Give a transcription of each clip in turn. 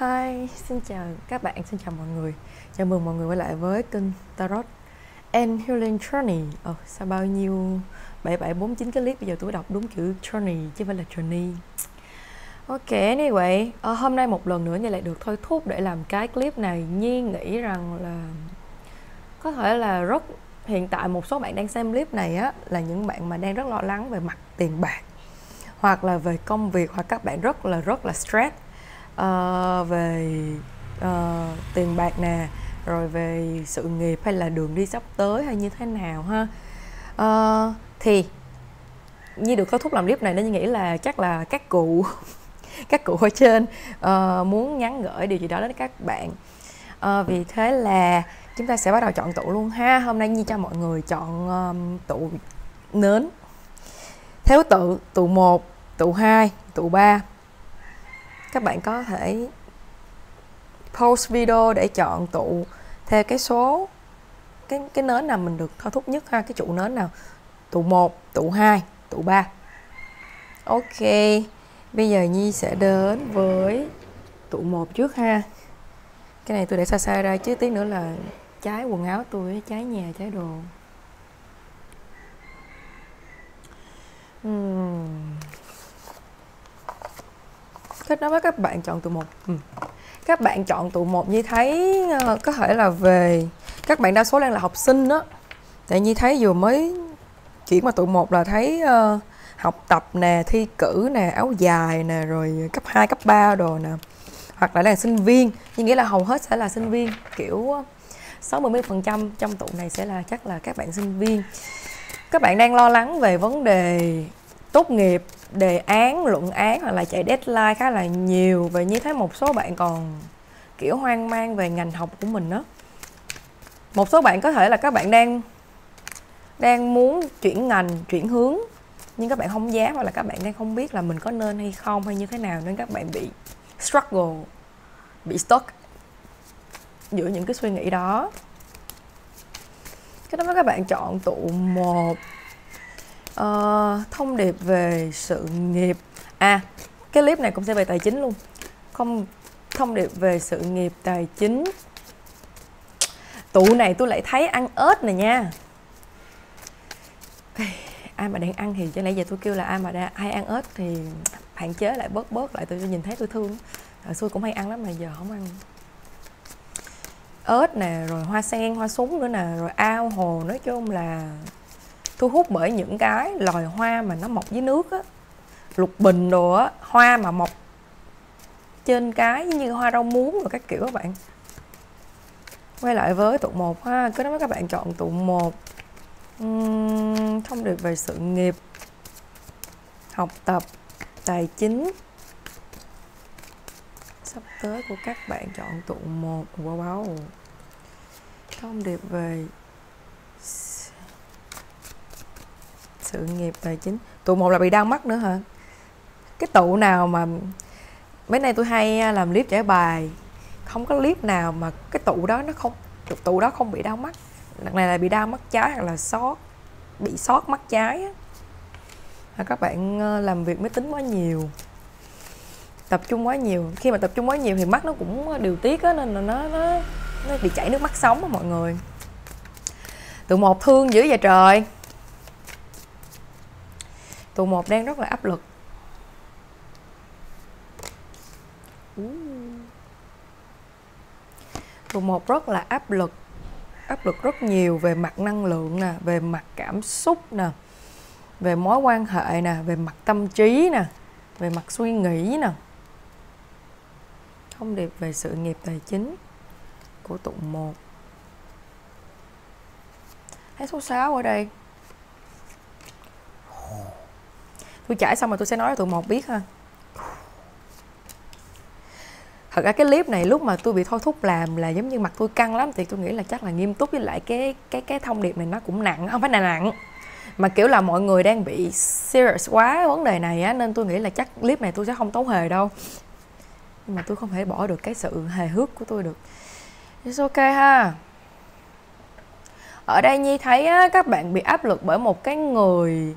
Hi, xin chào các bạn, xin chào mọi người. Chào mừng mọi người quay lại với kênh Tarot and Healing Journey. Ồ, oh, sao bao nhiêu? 7749 cái clip bây giờ tôi đọc đúng chữ Journey chứ không phải là Journey. Ok, anyway, à, hôm nay một lần nữa như lại được thôi thúc để làm cái clip này. Nhi nghĩ rằng là có thể là rất hiện tại một số bạn đang xem clip này á là những bạn mà đang rất lo lắng về mặt tiền bạc hoặc là về công việc hoặc các bạn rất là rất là stress uh, về uh, tiền bạc nè rồi về sự nghiệp hay là đường đi sắp tới hay như thế nào ha? Uh, thì như được kết thúc làm clip này nên nghĩ là chắc là các cụ các cụ ở trên uh, muốn nhắn gửi điều gì đó đến các bạn. Uh, vì thế là chúng ta sẽ bắt đầu chọn tụ luôn ha. Hôm nay như cho mọi người chọn um, tụ nến. Theo tự tụ 1 tụ 2 tụ 3 các bạn có thể post video để chọn tụ theo cái số, cái cái nến nào mình được thôi thúc nhất ha, cái trụ nến nào? Tụ 1 tụ 2 tụ 3 ok, bây giờ Nhi sẽ đến với tụ 1 trước ha. Cái này tôi để xa xa ra, chứ tí nữa là trái quần áo tôi trái nhà trái đồ. Uhm kết nối với các bạn chọn tụ một. Ừ. các bạn chọn tụ một như thấy uh, có thể là về các bạn đa số đang là học sinh đó tại như thấy vừa mới chuyển qua tụ một là thấy uh, học tập nè thi cử nè áo dài nè rồi cấp 2, cấp 3 đồ nè. Hoặc là là sinh viên. Như nghĩa là hầu hết sẽ là sinh viên kiểu 60 mấy phần trăm trong tụ này sẽ là chắc là các bạn sinh viên. Các bạn đang lo lắng về vấn đề tốt nghiệp, đề án, luận án hoặc là chạy deadline khá là nhiều. Và như thế một số bạn còn, kiểu, hoang mang về ngành học của mình đó một số bạn có thể là các bạn đang đang muốn chuyển ngành, chuyển hướng, nhưng các bạn không dám hoặc là các bạn đang không biết là mình có nên hay không hay như thế nào nên các bạn bị struggle, bị stuck giữa những cái suy nghĩ đó. Cái đó các bạn chọn tụ một uh, thông điệp về sự nghiệp. À cái clip này cũng sẽ về tài chính luôn. Không thông điệp về sự nghiệp tài chính. Tụ này tôi lại thấy ăn ớt này nha. Ai mà đang ăn thì cho nãy giờ tôi kêu là ai mà đang hay ăn ớt thì hạn chế lại bớt bớt lại. Tôi nhìn thấy tôi thương. Hồi xưa cũng hay ăn lắm mà giờ không ăn. Ớt nè rồi hoa sen hoa súng nữa nè rồi ao hồ nói chung là thu hút bởi những cái loài hoa mà nó mọc dưới nước á. Lục bình đồ á hoa mà mọc trên cái như hoa rau muống rồi các kiểu các bạn. Quay lại với tụ một ha cứ nói các bạn chọn tụ một. Uhm, thông điệp về sự nghiệp học tập tài chính. Sắp tới của các bạn chọn tụ một. Wow, wow. thông điệp về sự nghiệp tài chính. Tụ một là bị đau mắt nữa hả? Cái tụ nào mà mấy nay tôi hay làm clip giải bài, không có clip nào mà cái tụ đó nó không, tụ đó không bị đau mắt. Lần này là bị đau mắt trái hoặc là sót bị sót mắt trái á. À, các bạn làm việc máy tính quá nhiều, tập trung quá nhiều. Khi mà tập trung quá nhiều thì mắt nó cũng điều tiết á, nên là nó nó nó bị chảy nước mắt sống á mọi người. Tụ một thương dữ vậy trời tụ một đang rất là áp lực. Tụ một rất là áp lực. Áp lực rất nhiều về mặt năng lượng nè, về mặt cảm xúc nè, về mối quan hệ nè, về mặt tâm trí nè, về mặt suy nghĩ nè. Thông điệp về sự nghiệp tài chính của tụ một. Thấy số 6 ở đây. Tôi trải xong rồi tôi sẽ nói cho tụi một biết ha. Thật ra cái clip này lúc mà tôi bị thôi thúc làm là giống như mặt tôi căng lắm thì tôi nghĩ là chắc là nghiêm túc với lại cái cái cái thông điệp này nó cũng nặng không phải là nặng. Mà kiểu là mọi người đang bị serious quá vấn đề này á nên tôi nghĩ là chắc clip này tôi sẽ không tấu hề đâu. Nhưng mà tôi không thể bỏ được cái sự hề hước của tôi được. It's ok ha. Ở đây nhi thấy á, các bạn bị áp lực bởi một cái người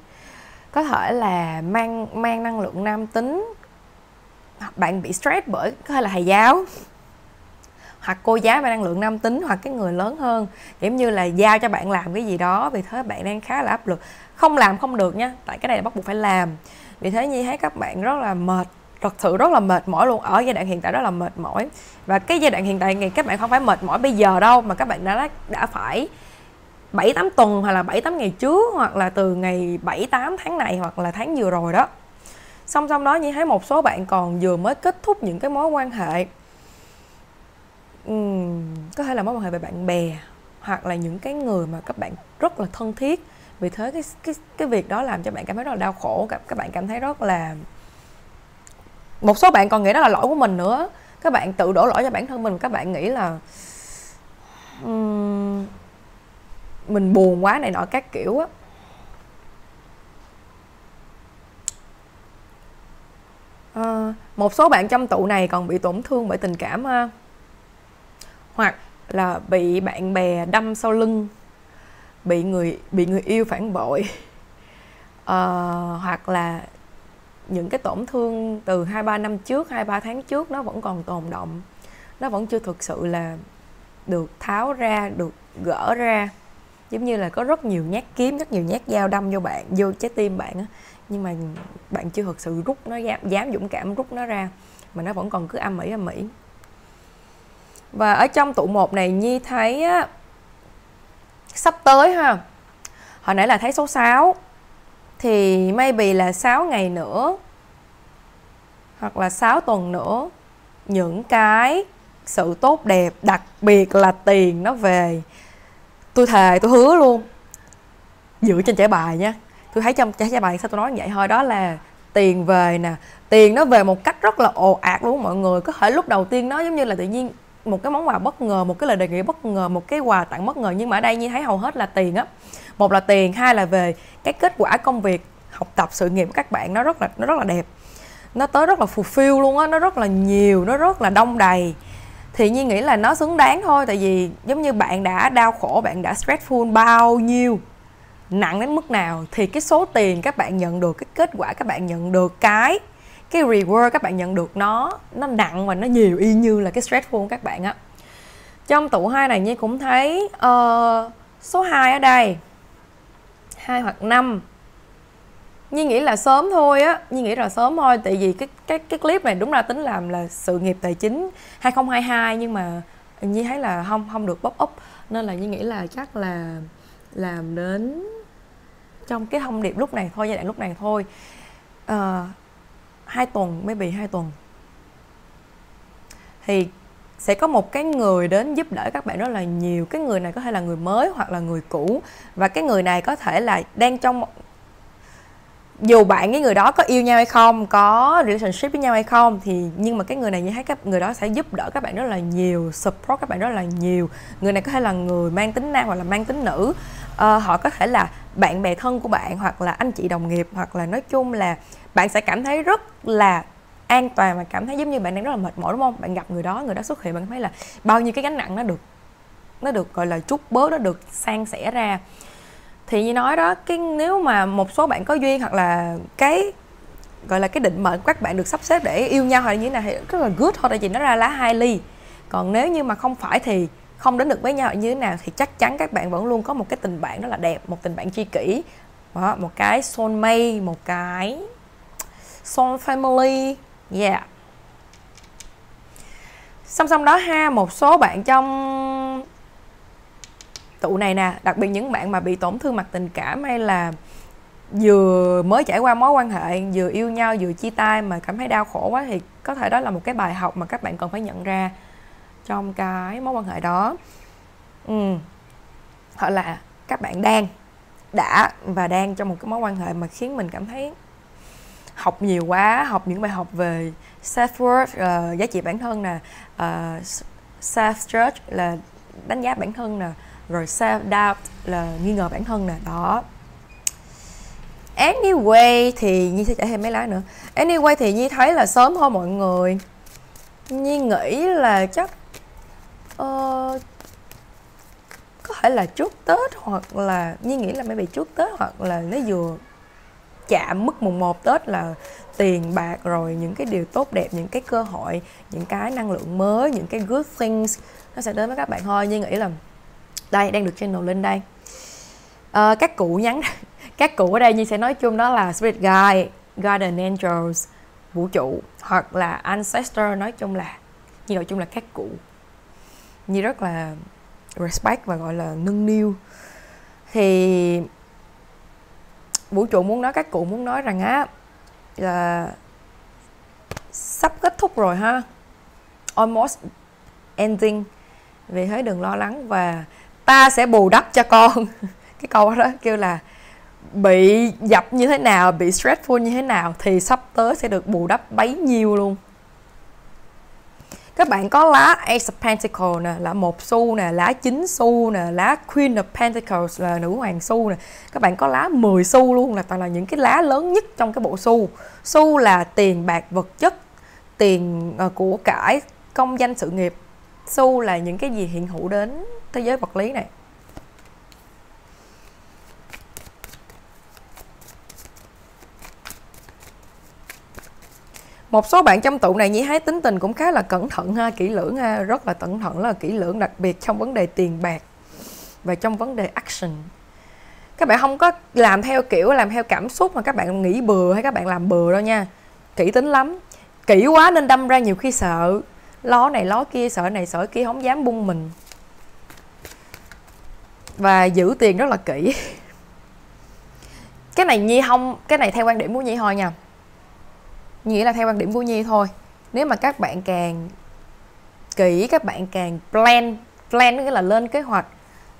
có thể là mang mang năng lượng nam tính. Bạn bị stress bởi, có thể là thầy giáo. Hoặc cô giáo mang năng lượng nam tính, hoặc cái người lớn hơn. Giống như là giao cho bạn làm cái gì đó, vì thế bạn đang khá là áp lực. Không làm không được nha, tại cái này là bắt buộc phải làm. Vì thế như thấy các bạn rất là mệt, thật sự rất là mệt mỏi luôn. Ở giai đoạn hiện tại rất là mệt mỏi. Và cái giai đoạn hiện tại này, các bạn không phải mệt mỏi bây giờ đâu, mà các bạn đã đã phải 7 8 tuần hoặc là 7 8 ngày trước hoặc là từ ngày 7 8 tháng này hoặc là tháng vừa rồi đó. Song song đó như thấy một số bạn còn vừa mới kết thúc những cái mối quan hệ. Uhm, có thể là mối quan hệ về bạn bè hoặc là những cái người mà các bạn rất là thân thiết. Vì thế cái cái cái việc đó làm cho bạn cảm thấy rất là đau khổ các các bạn cảm thấy rất là một số bạn còn nghĩ đó là lỗi của mình nữa. Các bạn tự đổ lỗi cho bản thân mình các bạn nghĩ là um, mình buồn quá này nọ các kiểu á. À, một số bạn trong tụ này còn bị tổn thương bởi tình cảm ha hoặc là bị bạn bè đâm sau lưng bị người bị người yêu phản bội à, hoặc là những cái tổn thương từ hai ba năm trước hai ba tháng trước nó vẫn còn tồn động nó vẫn chưa thực sự là được tháo ra được gỡ ra giống như là có rất nhiều nhát kiếm rất nhiều nhát dao đâm vô bạn vô trái tim bạn á. Nhưng mà bạn chưa thực sự rút nó ra dám dũng cảm rút nó ra mà nó vẫn còn cứ âm mỹ âm mỹ và ở trong tụ một này nhi thấy á, sắp tới ha hồi nãy là thấy số 6 thì maybe là 6 ngày nữa hoặc là 6 tuần nữa những cái sự tốt đẹp đặc biệt là tiền nó về tôi thề, tôi hứa luôn. Dựa trên trải bài nha. Tôi thấy trong trải bài sao tôi nói vậy thôi, đó là tiền về nè. Tiền nó về một cách rất là ồ ạt luôn mọi người. Có thể lúc đầu tiên nó giống như là tự nhiên một cái món quà bất ngờ, một cái lời đề nghị bất ngờ, một cái quà tặng bất ngờ, nhưng mà ở đây như thấy hầu hết là tiền á. Một là tiền, hai là về cái kết quả công việc, học tập, sự nghiệp của các bạn. Nó rất là, nó rất là đẹp. Nó tới rất là fulfill luôn á, nó rất là nhiều, nó rất là đông đầy thì nhi nghĩ là nó xứng đáng thôi tại vì giống như bạn đã đau khổ bạn đã stressful bao nhiêu nặng đến mức nào thì cái số tiền các bạn nhận được cái kết quả các bạn nhận được cái cái reward các bạn nhận được nó nó nặng và nó nhiều y như là cái stressful của các bạn á. Trong tủ hai này nhi cũng thấy uh, số 2 ở đây hai hoặc năm Nhi nghĩ là sớm thôi á Nhi nghĩ là sớm thôi Tại vì cái cái cái clip này đúng ra tính làm là sự nghiệp tài chính 2022 Nhưng mà Nhi thấy là không không được bóc up. Nên là Nhi nghĩ là chắc là Làm đến Trong cái thông điệp lúc này thôi Giai đoạn lúc này thôi. Uh, hai tuần mới bị hai tuần. Thì sẽ có một cái người đến giúp đỡ các bạn rất là nhiều cái người này có thể là người mới hoặc là người cũ. Và cái người này có thể là đang trong dù bạn cái người đó có yêu nhau hay không có relationship với nhau hay không thì nhưng mà cái người này như thấy các người đó sẽ giúp đỡ các bạn rất là nhiều support các bạn rất là nhiều. Người này có thể là người mang tính nam hoặc là mang tính nữ. Uh, họ có thể là bạn bè thân của bạn hoặc là anh chị đồng nghiệp hoặc là nói chung là bạn sẽ cảm thấy rất là an toàn và cảm thấy giống như bạn đang rất là mệt mỏi đúng không? Bạn gặp người đó người đó xuất hiện bạn thấy là bao nhiêu cái gánh nặng nó được nó được gọi là chút bớt nó được san sẻ ra thì như nói đó cái nếu mà một số bạn có duyên hoặc là cái gọi là cái định mệnh của các bạn được sắp xếp để yêu nhau hay như thế nào thì rất là good thôi tại vì nó ra lá hai ly. Còn nếu như mà không phải thì không đến được với nhau như thế nào thì chắc chắn các bạn vẫn luôn có một cái tình bạn rất là đẹp một tình bạn tri kỷ. Đó, một cái soulmate một cái soul family. Yeah. Song song đó ha một số bạn trong tụ này nè đặc biệt những bạn mà bị tổn thương mặt tình cảm hay là vừa mới trải qua mối quan hệ vừa yêu nhau vừa chia tay mà cảm thấy đau khổ quá thì có thể đó là một cái bài học mà các bạn cần phải nhận ra trong cái mối quan hệ đó ừ. hoặc là các bạn đang đã và đang trong một cái mối quan hệ mà khiến mình cảm thấy học nhiều quá học những bài học về self worth uh, giá trị bản thân nè uh, self judge là đánh giá bản thân nè rồi self doubt là nghi ngờ bản thân nè đó. Anyway thì nhi sẽ trả thêm mấy lá nữa. Anyway thì nhi thấy là sớm thôi mọi người. Nhi nghĩ là chắc uh, có thể là trước tết hoặc là nhi nghĩ là mấy bị trước tết hoặc là nó vừa chạm mức mùng 1 Tết là tiền bạc rồi những cái điều tốt đẹp những cái cơ hội những cái năng lượng mới những cái good things nó sẽ đến với các bạn thôi. Nhi nghĩ là đây đang được channel lên đây. À, các cụ nhắn các cụ ở đây như sẽ nói chung đó là spirit guide guardian angels vũ trụ hoặc là ancestor nói chung là như nói chung là các cụ. Như rất là respect và gọi là nâng niu. Thì vũ trụ muốn nói các cụ muốn nói rằng á là sắp kết thúc rồi ha. Almost ending. Vì thế đừng lo lắng và ta sẽ bù đắp cho con. Cái câu đó kêu là bị dập như thế nào bị stressful như thế nào thì sắp tới sẽ được bù đắp bấy nhiêu luôn. Các bạn có lá Ace of Pentacles nè là một xu nè lá chín xu nè lá Queen of Pentacles là nữ hoàng xu nè. Các bạn có lá 10 xu luôn là toàn là những cái lá lớn nhất trong cái bộ xu. Xu là tiền bạc vật chất tiền uh, của cải công danh sự nghiệp. Xu là những cái gì hiện hữu đến thế giới vật lý này. Một số bạn trong tụ này nhí hái, tính tình cũng khá là cẩn thận ha, kỹ lưỡng ha, rất là cẩn thận, rất là kỹ lưỡng, đặc biệt trong vấn đề tiền bạc và trong vấn đề action. Các bạn không có làm theo kiểu, làm theo cảm xúc mà các bạn nghĩ bừa hay các bạn làm bừa đâu nha. Kỹ tính lắm. Kỹ quá nên đâm ra nhiều khi sợ. Lo này lo kia, sợ này sợ kia, không dám bung mình và giữ tiền rất là kỹ. Cái này nhi không, cái này theo quan điểm của nhi thôi nha. Nghĩa là theo quan điểm của nhi thôi. Nếu mà các bạn càng kỹ, các bạn càng plan plan nghĩa là lên kế hoạch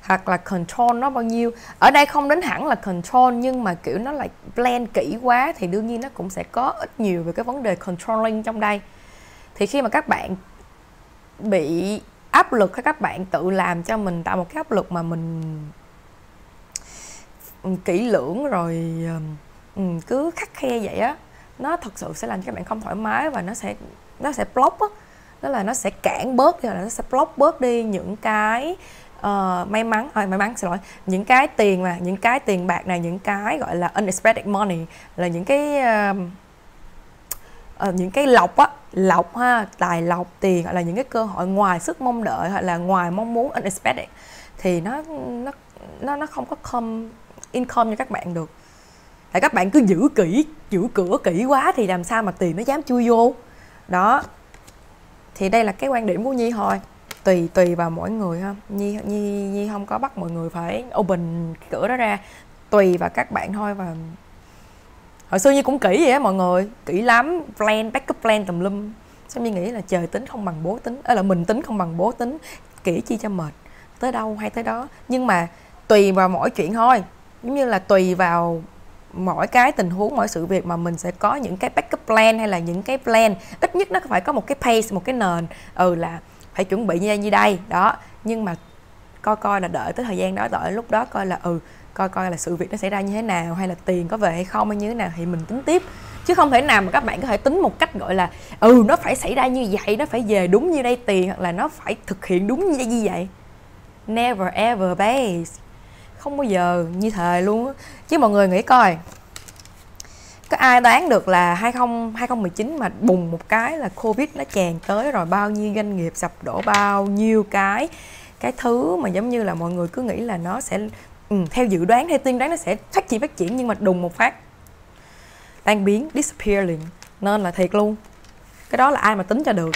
hoặc là control nó bao nhiêu. Ở đây không đến hẳn là control, nhưng mà kiểu nó là plan kỹ quá thì đương nhiên nó cũng sẽ có ít nhiều về cái vấn đề controlling trong đây. Thì khi mà các bạn bị áp lực hay các bạn tự làm cho mình tạo một cái áp lực mà mình ừ, kỹ lưỡng rồi ờ, ừ, cứ khắc khe vậy á. Nó thật sự sẽ làm cho các bạn không thoải mái và nó sẽ nó sẽ block á. Đó là nó sẽ cản bớt đi là nó sẽ block bớt đi những cái uh, may mắn thôi may mắn xin lỗi những cái tiền mà những cái tiền bạc này những cái gọi là unexpected money là những cái uh, uh, những cái lọc á lọc ha tài lọc tiền hoặc là những cái cơ hội ngoài sức mong đợi hoặc là ngoài mong muốn unexpected thì nó nó nó nó không có come income cho các bạn được. Tại các bạn cứ giữ kỹ giữ cửa kỹ quá thì làm sao mà tiền nó dám chui vô. Đó. Thì đây là cái quan điểm của nhi thôi. Tùy tùy vào mỗi người ha. Nhi nhi nhi không có bắt mọi người phải open cửa đó ra. Tùy vào các bạn thôi và hồi xưa như cũng kỹ vậy á mọi người, kỹ lắm, plan, backup plan tùm lum. Xong như nghĩ là trời tính không bằng bố tính ấy là mình tính không bằng bố tính, kỹ chi cho mệt, tới đâu hay tới đó. Nhưng mà tùy vào mỗi chuyện thôi, giống như là tùy vào mỗi cái tình huống, mỗi sự việc mà mình sẽ có những cái backup plan hay là những cái plan. Ít nhất nó phải có một cái pace, một cái nền ừ là phải chuẩn bị như đây như đây, đó. Nhưng mà coi coi là đợi tới thời gian đó, đợi lúc đó coi là ừ coi coi là sự việc nó xảy ra như thế nào hay là tiền có về hay không hay như thế nào thì mình tính tiếp. Chứ không thể nào mà các bạn có thể tính một cách, gọi là ừ nó phải xảy ra như vậy, nó phải về đúng như đây tiền hoặc là nó phải thực hiện đúng như vậy never, ever, base. Không bao giờ, như thời luôn á. Chứ mọi người nghĩ coi, có ai đoán được là 20 2019 mà bùng một cái là Covid nó chèn tới rồi, bao nhiêu doanh nghiệp sập đổ bao nhiêu cái cái thứ mà giống như là mọi người cứ nghĩ là nó sẽ ừ, theo dự đoán theo tiên đoán nó sẽ phát triển phát triển nhưng mà đùng một phát. Tan biến disappear liền. Nên là thiệt luôn. Cái đó là ai mà tính cho được?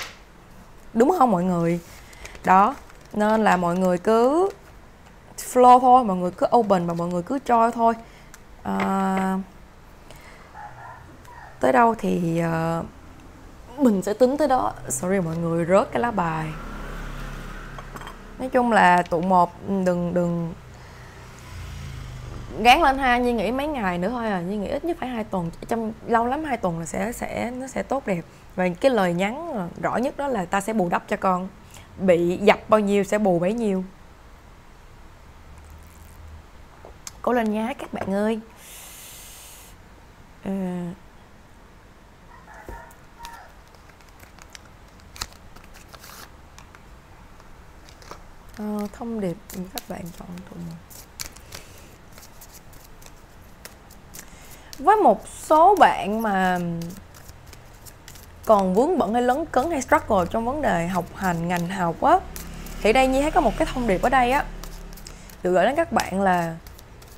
Đúng không mọi người? Đó nên là mọi người cứ flow thôi mọi người cứ open và mọi người cứ cho thôi. À, tới đâu thì uh, mình sẽ tính tới đó. Sorry mọi người rớt cái lá bài. Nói chung là tụ một đừng đừng gán lên ha như nghĩ mấy ngày nữa thôi à như nghĩ ít nhất phải hai tuần, trong lâu lắm hai tuần là sẽ sẽ, nó sẽ tốt đẹp. Và cái lời nhắn rõ nhất đó là ta sẽ bù đắp cho con. Bị dập bao nhiêu sẽ bù bấy nhiêu. Cố lên nhá, các bạn ơi. À. thông điệp các bạn chọn tụi mình. Với một số bạn mà còn vướng bận hay lấn cấn hay struggle trong vấn đề học hành, ngành học á, thì đây như thấy có một cái thông điệp ở đây á. Được gửi đến các bạn là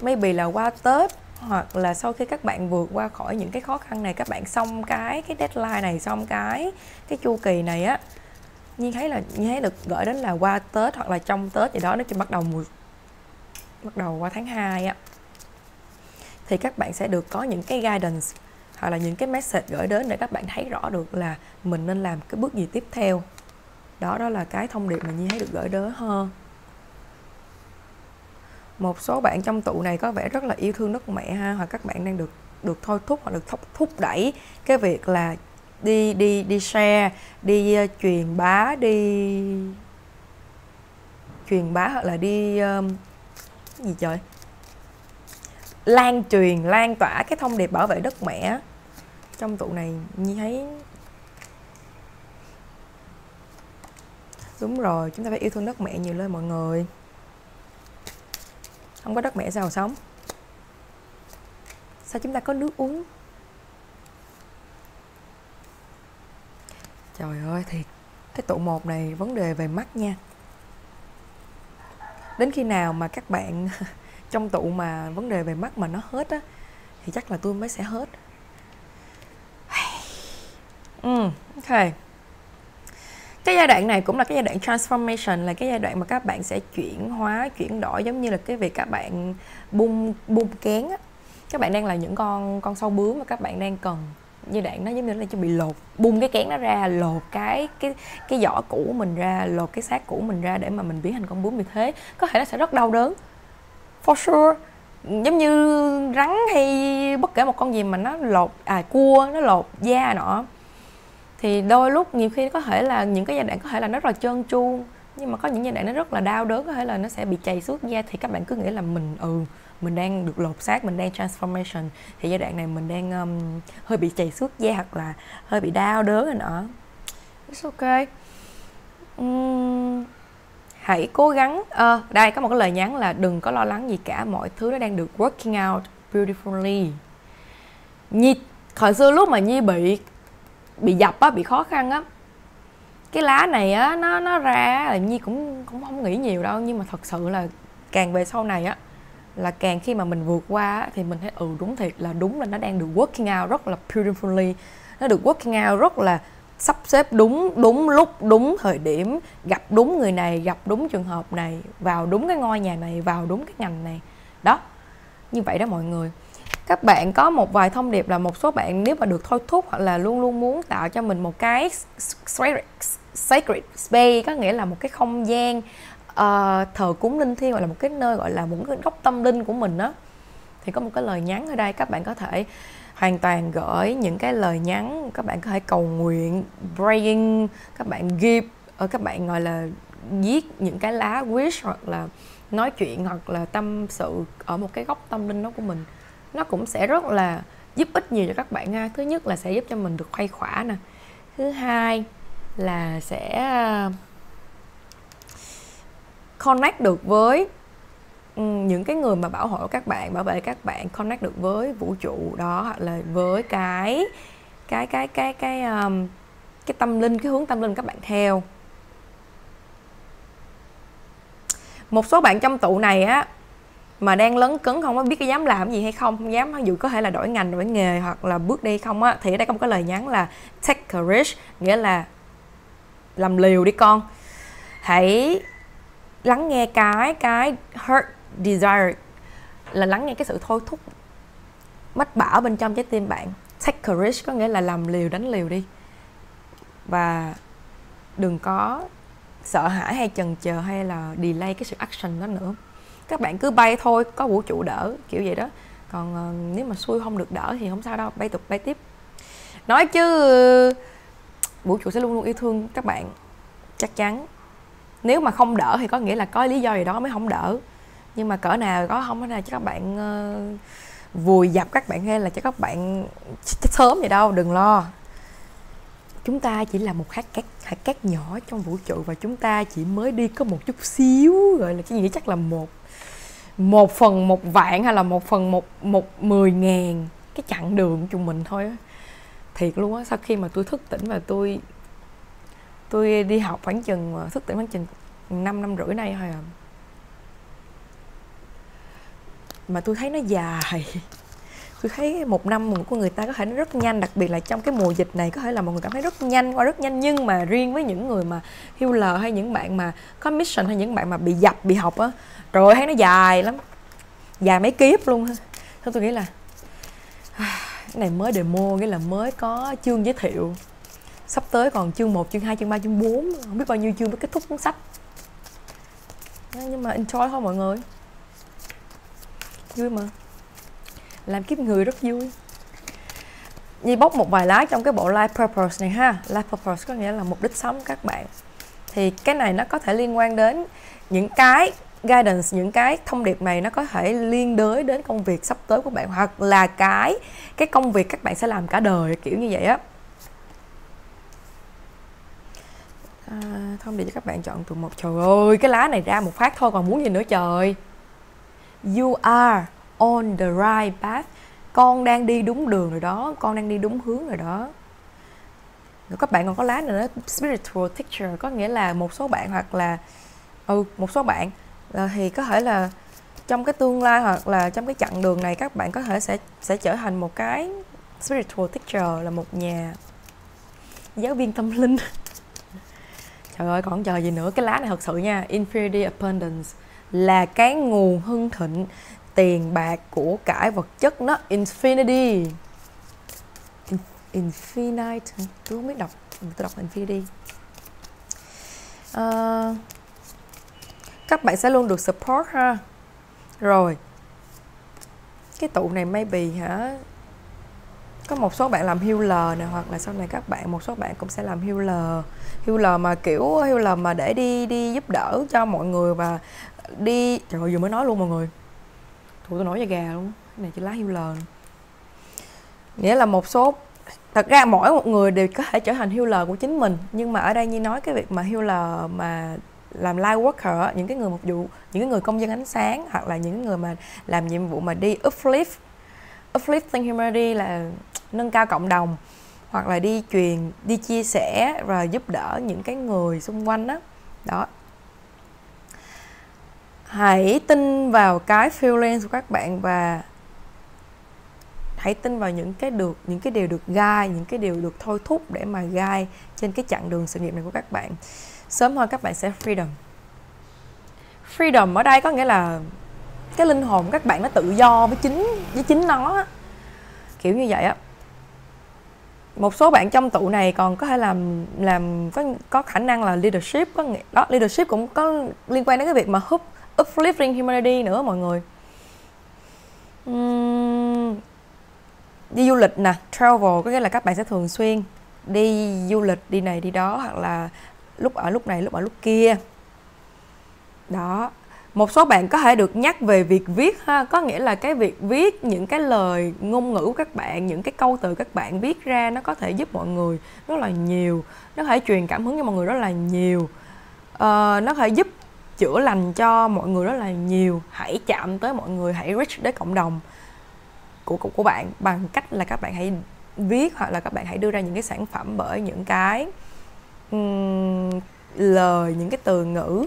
maybe là qua tết hoặc là sau khi các bạn vượt qua khỏi những cái khó khăn này, các bạn xong cái cái deadline này, xong cái cái chu kỳ này á như thấy là như thấy được gửi đến là qua tết hoặc là trong tết gì đó, nó chỉ bắt đầu mùa, bắt đầu qua tháng 2 á thì các bạn sẽ được có những cái guidance hoặc là những cái message gửi đến để các bạn thấy rõ được là mình nên làm cái bước gì tiếp theo. Đó đó là cái thông điệp mà như thấy được gửi đến hơn một số bạn trong tụ này có vẻ rất là yêu thương đất mẹ ha hoặc các bạn đang được được thôi thúc hoặc được thúc, thúc đẩy cái việc là đi đi đi share đi uh, truyền bá đi truyền bá hoặc là đi um, gì trời? Lan truyền, lan tỏa cái thông điệp bảo vệ đất mẹ trong tụ này như thấy đúng rồi, chúng ta phải yêu thương đất mẹ nhiều lên mọi người. Không có đất mẹ sao sống? Sao chúng ta có nước uống? Trời ơi, thì cái tụ một này, vấn đề về mắt nha. Đến khi nào mà các bạn trong tụ mà vấn đề về mắt mà nó hết á, thì chắc là tôi mới sẽ hết. Ừ ok. Cái giai đoạn này cũng là cái giai đoạn transformation, là cái giai đoạn mà các bạn sẽ chuyển hóa, chuyển đổi giống như là cái việc các bạn bung bung kén á. Các bạn đang là những con con sâu bướm mà các bạn đang cần. Giai đoạn nó giống như là chuẩn bị lột, bung cái kén nó ra, lột cái cái cái vỏ cũ mình ra, lột cái xác cũ mình ra để mà mình biến thành con bướm như thế. Có thể nó sẽ rất đau đớn for sure. Giống như rắn hay bất kể một con gì mà nó lột à cua nó lột da nọ. Thì đôi lúc nhiều khi có thể là những cái giai đoạn có thể là nó rất là trơn tru nhưng mà có những giai đoạn nó rất là đau đớn có thể là nó sẽ bị chảy suốt da. Thì các bạn cứ nghĩ là mình ừ mình đang được lột xác mình đang transformation. Thì giai đoạn này mình đang um, hơi bị chảy suốt da hoặc là hơi bị đau đớn rồi nọ. It's ok um, hãy cố gắng à, đây có một cái lời nhắn là đừng có lo lắng gì cả mọi thứ nó đang được working out beautifully. Nhi hồi xưa lúc mà nhi bị bị dập á bị khó khăn á cái lá này á nó nó ra là nhi cũng cũng không nghĩ nhiều đâu nhưng mà thật sự là càng về sau này á là càng khi mà mình vượt qua á, thì mình thấy ừ đúng thiệt là đúng là nó đang được working out rất là beautifully. Nó được working out rất là sắp xếp đúng đúng lúc đúng thời điểm gặp đúng người này gặp đúng trường hợp này vào đúng cái ngôi nhà này vào đúng cái ngành này. Đó như vậy đó mọi người. Các bạn có một vài thông điệp là một số bạn nếu mà được thôi thúc hoặc là luôn luôn muốn tạo cho mình một cái sacred space có nghĩa là một cái không gian uh, thờ cúng linh thiêng hoặc là một cái nơi gọi là một cái góc tâm linh của mình đó thì có một cái lời nhắn ở đây các bạn có thể hoàn toàn gửi những cái lời nhắn, các bạn có thể cầu nguyện, praying, các bạn give ở các bạn, gọi là, viết những cái lá wish hoặc là nói chuyện hoặc là tâm sự ở một cái góc tâm linh đó của mình. Nó cũng sẽ rất là giúp ích nhiều cho các bạn ha. Thứ nhất là sẽ giúp cho mình được khuây khỏa nè. Thứ hai là sẽ ờ, connect được với Ừ, những cái người mà bảo hộ các bạn bảo vệ các bạn connect được với vũ trụ đó hoặc là với cái cái cái cái cái um, cái tâm linh cái hướng tâm linh các bạn theo. Một số bạn trong tụ này á mà đang lấn cấn không có biết cái dám làm gì hay không không dám dù có thể là đổi ngành đổi nghề hoặc là bước đi không á thì ở đây có một cái lời nhắn là take courage nghĩa là làm liều đi con hãy lắng nghe cái cái hurt desire là lắng nghe cái sự thôi thúc mách bảo bên trong trái tim bạn. Take courage có nghĩa là làm liều đánh liều đi. Và đừng có sợ hãi hay chần chờ hay là delay cái sự action đó nữa. Các bạn cứ bay thôi có vũ trụ đỡ kiểu vậy đó. Còn uh, nếu mà xui không được đỡ thì không sao đâu bay tục bay tiếp. Nói chứ vũ trụ sẽ luôn luôn yêu thương các bạn chắc chắn. Nếu mà không đỡ thì có nghĩa là có lý do gì đó mới không đỡ nhưng mà cỡ nào có không là cho các bạn uh, vùi dập các bạn hay là cho các bạn chết sớm vậy đâu đừng lo. Chúng ta chỉ là một hạt cát hạt cát nhỏ trong vũ trụ và chúng ta chỉ mới đi có một chút xíu gọi là cái gì chắc là một một phần một vạn hay là một phần một một mười ngàn cái chặng đường của chúng mình thôi á. Thiệt luôn á sau khi mà tôi thức tỉnh và tôi tôi đi học khoảng chừng ờ, thức tỉnh khoảng chừng 5 năm rưỡi nay thôi à mà tôi thấy nó dài. Tôi thấy một năm của người ta có thể nó rất nhanh đặc biệt là trong cái mùa dịch này có thể là mọi người cảm thấy rất nhanh qua rất nhanh. Nhưng mà riêng với những người mà healer hay những bạn mà có mission hay những bạn mà bị dập bị học á rồi thấy nó dài lắm. Dài mấy kiếp luôn thôi tôi nghĩ là cái này mới demo nghĩa là mới có chương giới thiệu. Sắp tới còn chương 1, chương 2, chương 3, chương 4 không biết bao nhiêu chương mới kết thúc cuốn sách. Nhưng mà enjoy thôi mọi người vui mà. Làm kiếp người rất vui. Nhi bóc một vài lá trong cái bộ Life Purpose này ha. Life Purpose có nghĩa là mục đích sống các bạn. Thì cái này nó có thể liên quan đến những cái guidance, những cái thông điệp này nó có thể liên đới đến công việc sắp tới của bạn Hoặc là cái cái công việc các bạn sẽ làm cả đời kiểu như vậy á. À, thông điệp cho các bạn chọn từ một. Trời ơi cái lá này ra một phát thôi còn muốn gì nữa trời? You are on the right path. Con đang đi đúng đường rồi đó. Con đang đi đúng hướng rồi đó. Rồi các bạn còn có lá nữa đó spiritual teacher có nghĩa là một số bạn hoặc là ừ một số bạn ờ, thì có thể là trong cái tương lai hoặc là trong cái chặng đường này, các bạn có thể sẽ sẽ trở thành một cái spiritual teacher là một nhà giáo viên tâm linh. Trời ơi, còn chờ gì nữa? Cái lá này thật sự nha. Infinity abundance là cái nguồn hưng thịnh tiền bạc của cải vật chất nó infinity. In, infinite tôi không biết đọc tôi đọc infinity. Uh, các bạn sẽ luôn được support ha. Rồi cái tụ này maybe hả? Có một số bạn làm healer này, hoặc là sau này các bạn, một số bạn cũng sẽ làm healer. Healer mà, kiểu, healer mà để đi đi giúp đỡ cho mọi người và đi, trời ơi, vừa mới nói luôn mọi người. Tụi tôi nói da gà luôn, Cái này chỉ lá healer Nghĩa là một số, Thật ra mỗi một người đều có thể trở thành healer của chính mình, Nhưng mà ở đây như nói cái việc mà healer mà làm light worker những cái người một vụ, những cái người công dân ánh sáng, hoặc là những người mà làm nhiệm vụ mà đi uplift uplifting humanity là nâng cao cộng đồng, hoặc là đi truyền, đi chia sẻ và giúp đỡ những cái người xung quanh đó đó. Hãy tin vào cái feeling của các bạn và hãy tin vào những cái được, những cái điều được gai, những cái điều được thôi thúc để mà gai trên cái chặng đường sự nghiệp này của các bạn. Sớm hơn các bạn sẽ freedom. Freedom ở đây có nghĩa là cái linh hồn các bạn nó tự do với chính với chính nó kiểu như vậy á. Một số bạn trong tụ này còn có thể làm làm có có khả năng là leadership có nghĩa đó leadership cũng có liên quan đến cái việc mà hút uplifting humanity nữa mọi người. Uhm, đi du lịch nè travel có nghĩa là các bạn sẽ thường xuyên đi du lịch đi này đi đó hoặc là lúc ở lúc này lúc ở lúc kia. Đó một số bạn có thể được nhắc về việc viết ha có nghĩa là cái việc viết những cái lời ngôn ngữ của các bạn những cái câu từ các bạn viết ra nó có thể giúp mọi người rất là nhiều nó có thể truyền cảm hứng cho mọi người rất là nhiều. Uh, nó có thể giúp chữa lành cho mọi người rất là nhiều. Hãy chạm tới mọi người hãy reach đến cộng đồng của của bạn bằng cách là các bạn hãy viết hoặc là các bạn hãy đưa ra những cái sản phẩm bởi những cái um, lời những cái từ ngữ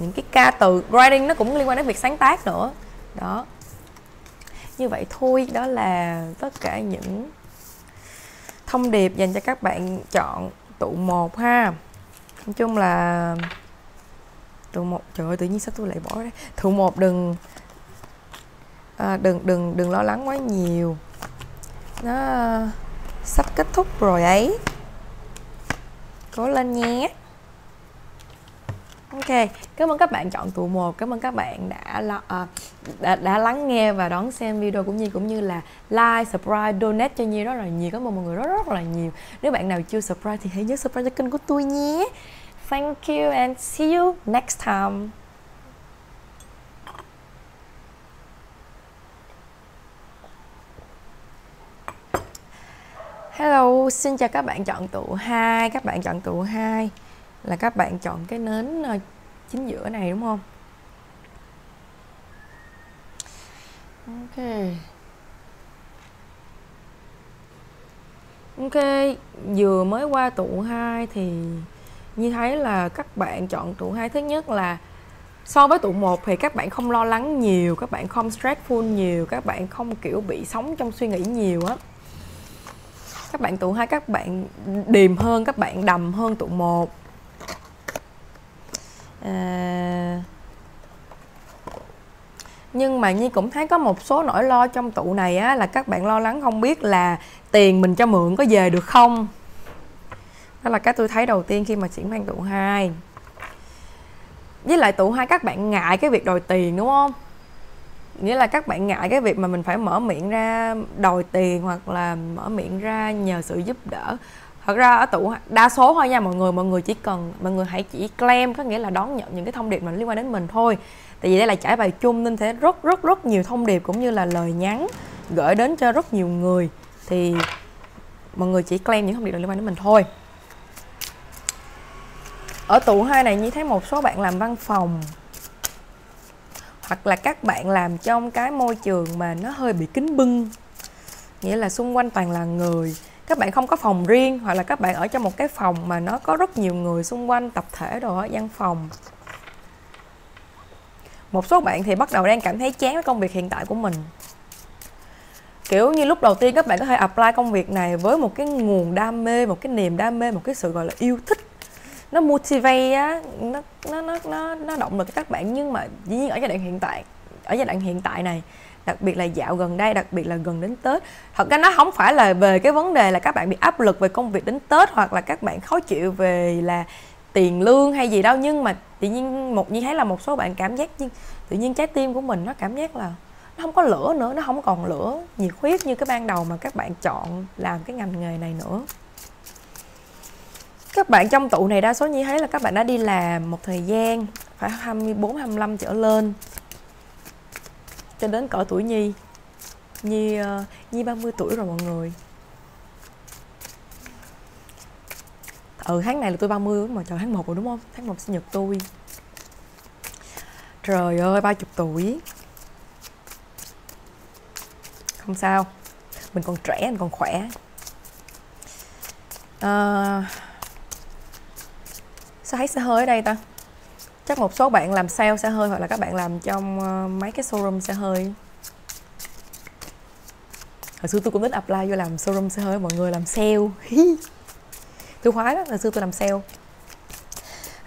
những cái ca từ writing nó cũng liên quan đến việc sáng tác nữa. Đó. Như vậy thôi đó là tất cả những thông điệp dành cho các bạn chọn tụ một ha. Nói chung là tụ một trời ơi tự nhiên sao tôi lại bỏ đấy tụ một đừng à, đừng đừng đừng lo lắng quá nhiều. Nó sắp kết thúc rồi ấy. Cố lên nhé. Ok, cảm ơn các bạn chọn tụ một, cảm ơn các bạn đã, uh, đã đã lắng nghe và đón xem video của Nhi cũng như là like, subscribe, donate cho Nhi rất là nhiều, cảm ơn mọi người rất rất là nhiều. Nếu bạn nào chưa subscribe thì hãy nhớ subscribe cho kênh của tôi nhé. Thank you and see you next time. Hello, xin chào các bạn chọn tụ 2, các bạn chọn tụ 2 là các bạn chọn cái nến ờ, chính giữa này đúng không? Ok. Ok, vừa mới qua tụ 2 thì như thấy là các bạn chọn tụ 2 thứ nhất là so với tụ 1 thì các bạn không lo lắng nhiều, các bạn không stressful nhiều, các bạn không kiểu bị sống trong suy nghĩ nhiều á. Các bạn tụ hai các bạn điềm hơn, các bạn đầm hơn tụ 1. À, nhưng mà Nhi cũng thấy có một số nỗi lo trong tụ này á là các bạn lo lắng không biết là tiền mình cho mượn có về được không? Đó là cái tôi thấy đầu tiên khi mà chuyển sang tụ 2 với lại tụ hai các bạn ngại cái việc đòi tiền đúng không? Nghĩa là các bạn ngại cái việc mà mình phải mở miệng ra đòi tiền hoặc là mở miệng ra nhờ sự giúp đỡ thật ra ở tụ đa số thôi nha, mọi người mọi người chỉ cần, mọi người hãy chỉ claim có nghĩa là đón nhận những cái thông điệp mà liên quan đến mình thôi. Tại vì đây là trải bài chung nên thế rất rất rất nhiều thông điệp cũng như là lời nhắn gửi đến cho rất nhiều người. Thì mọi người chỉ claim những thông điệp liên quan đến mình thôi. Ở tụ hai này như thấy một số bạn làm văn phòng hoặc là các bạn làm trong cái môi trường mà nó hơi bị kính bưng, nghĩa là xung quanh toàn là người các bạn không có phòng riêng hoặc là các bạn ở trong một cái phòng mà nó có rất nhiều người xung quanh, tập thể đồ ở văn phòng. Một số bạn thì bắt đầu đang cảm thấy chán với công việc hiện tại của mình. Kiểu như lúc đầu tiên các bạn có thể apply công việc này với một cái nguồn đam mê, một cái niềm đam mê, một cái sự gọi là yêu thích. Nó motivate á, nó nó nó nó nó động lực các bạn. Nhưng mà dĩ nhiên ở giai đoạn hiện tại, ở giai đoạn hiện tại này đặc biệt là dạo gần đây, đặc biệt là gần đến tết. Thật ra nó không phải là về cái vấn đề là các bạn bị áp lực về công việc đến tết hoặc là các bạn khó chịu về là tiền lương hay gì đâu. Nhưng mà tự nhiên một, như thấy là một số bạn cảm giác nhưng tự nhiên trái tim của mình nó cảm giác là nó không có lửa nữa, nó không còn lửa nhiệt huyết như cái ban đầu mà các bạn chọn làm cái ngành nghề này nữa. Các bạn trong tụ này đa số như thấy là các bạn đã đi làm một thời gian, phải 24 25 trở lên cho đến cỡ tuổi Nhi. Nhi uh, Nhi 30 tuổi rồi mọi người. Ừ tháng này là tôi 30 mà chờ tháng 1 rồi đúng không? Tháng 1 sinh nhật tôi. Trời ơi 30 tuổi. Không sao. Mình còn trẻ, mình còn khỏe. À, Sao thấy xe hơi ở đây ta? Chắc một số bạn làm sale xe hơi hoặc là các bạn làm trong ờ, mấy cái showroom xe hơi. Hồi xưa tôi cũng thích apply vô làm showroom xe hơi mọi người làm sale. Tôi khoái đó hồi xưa tôi làm sale.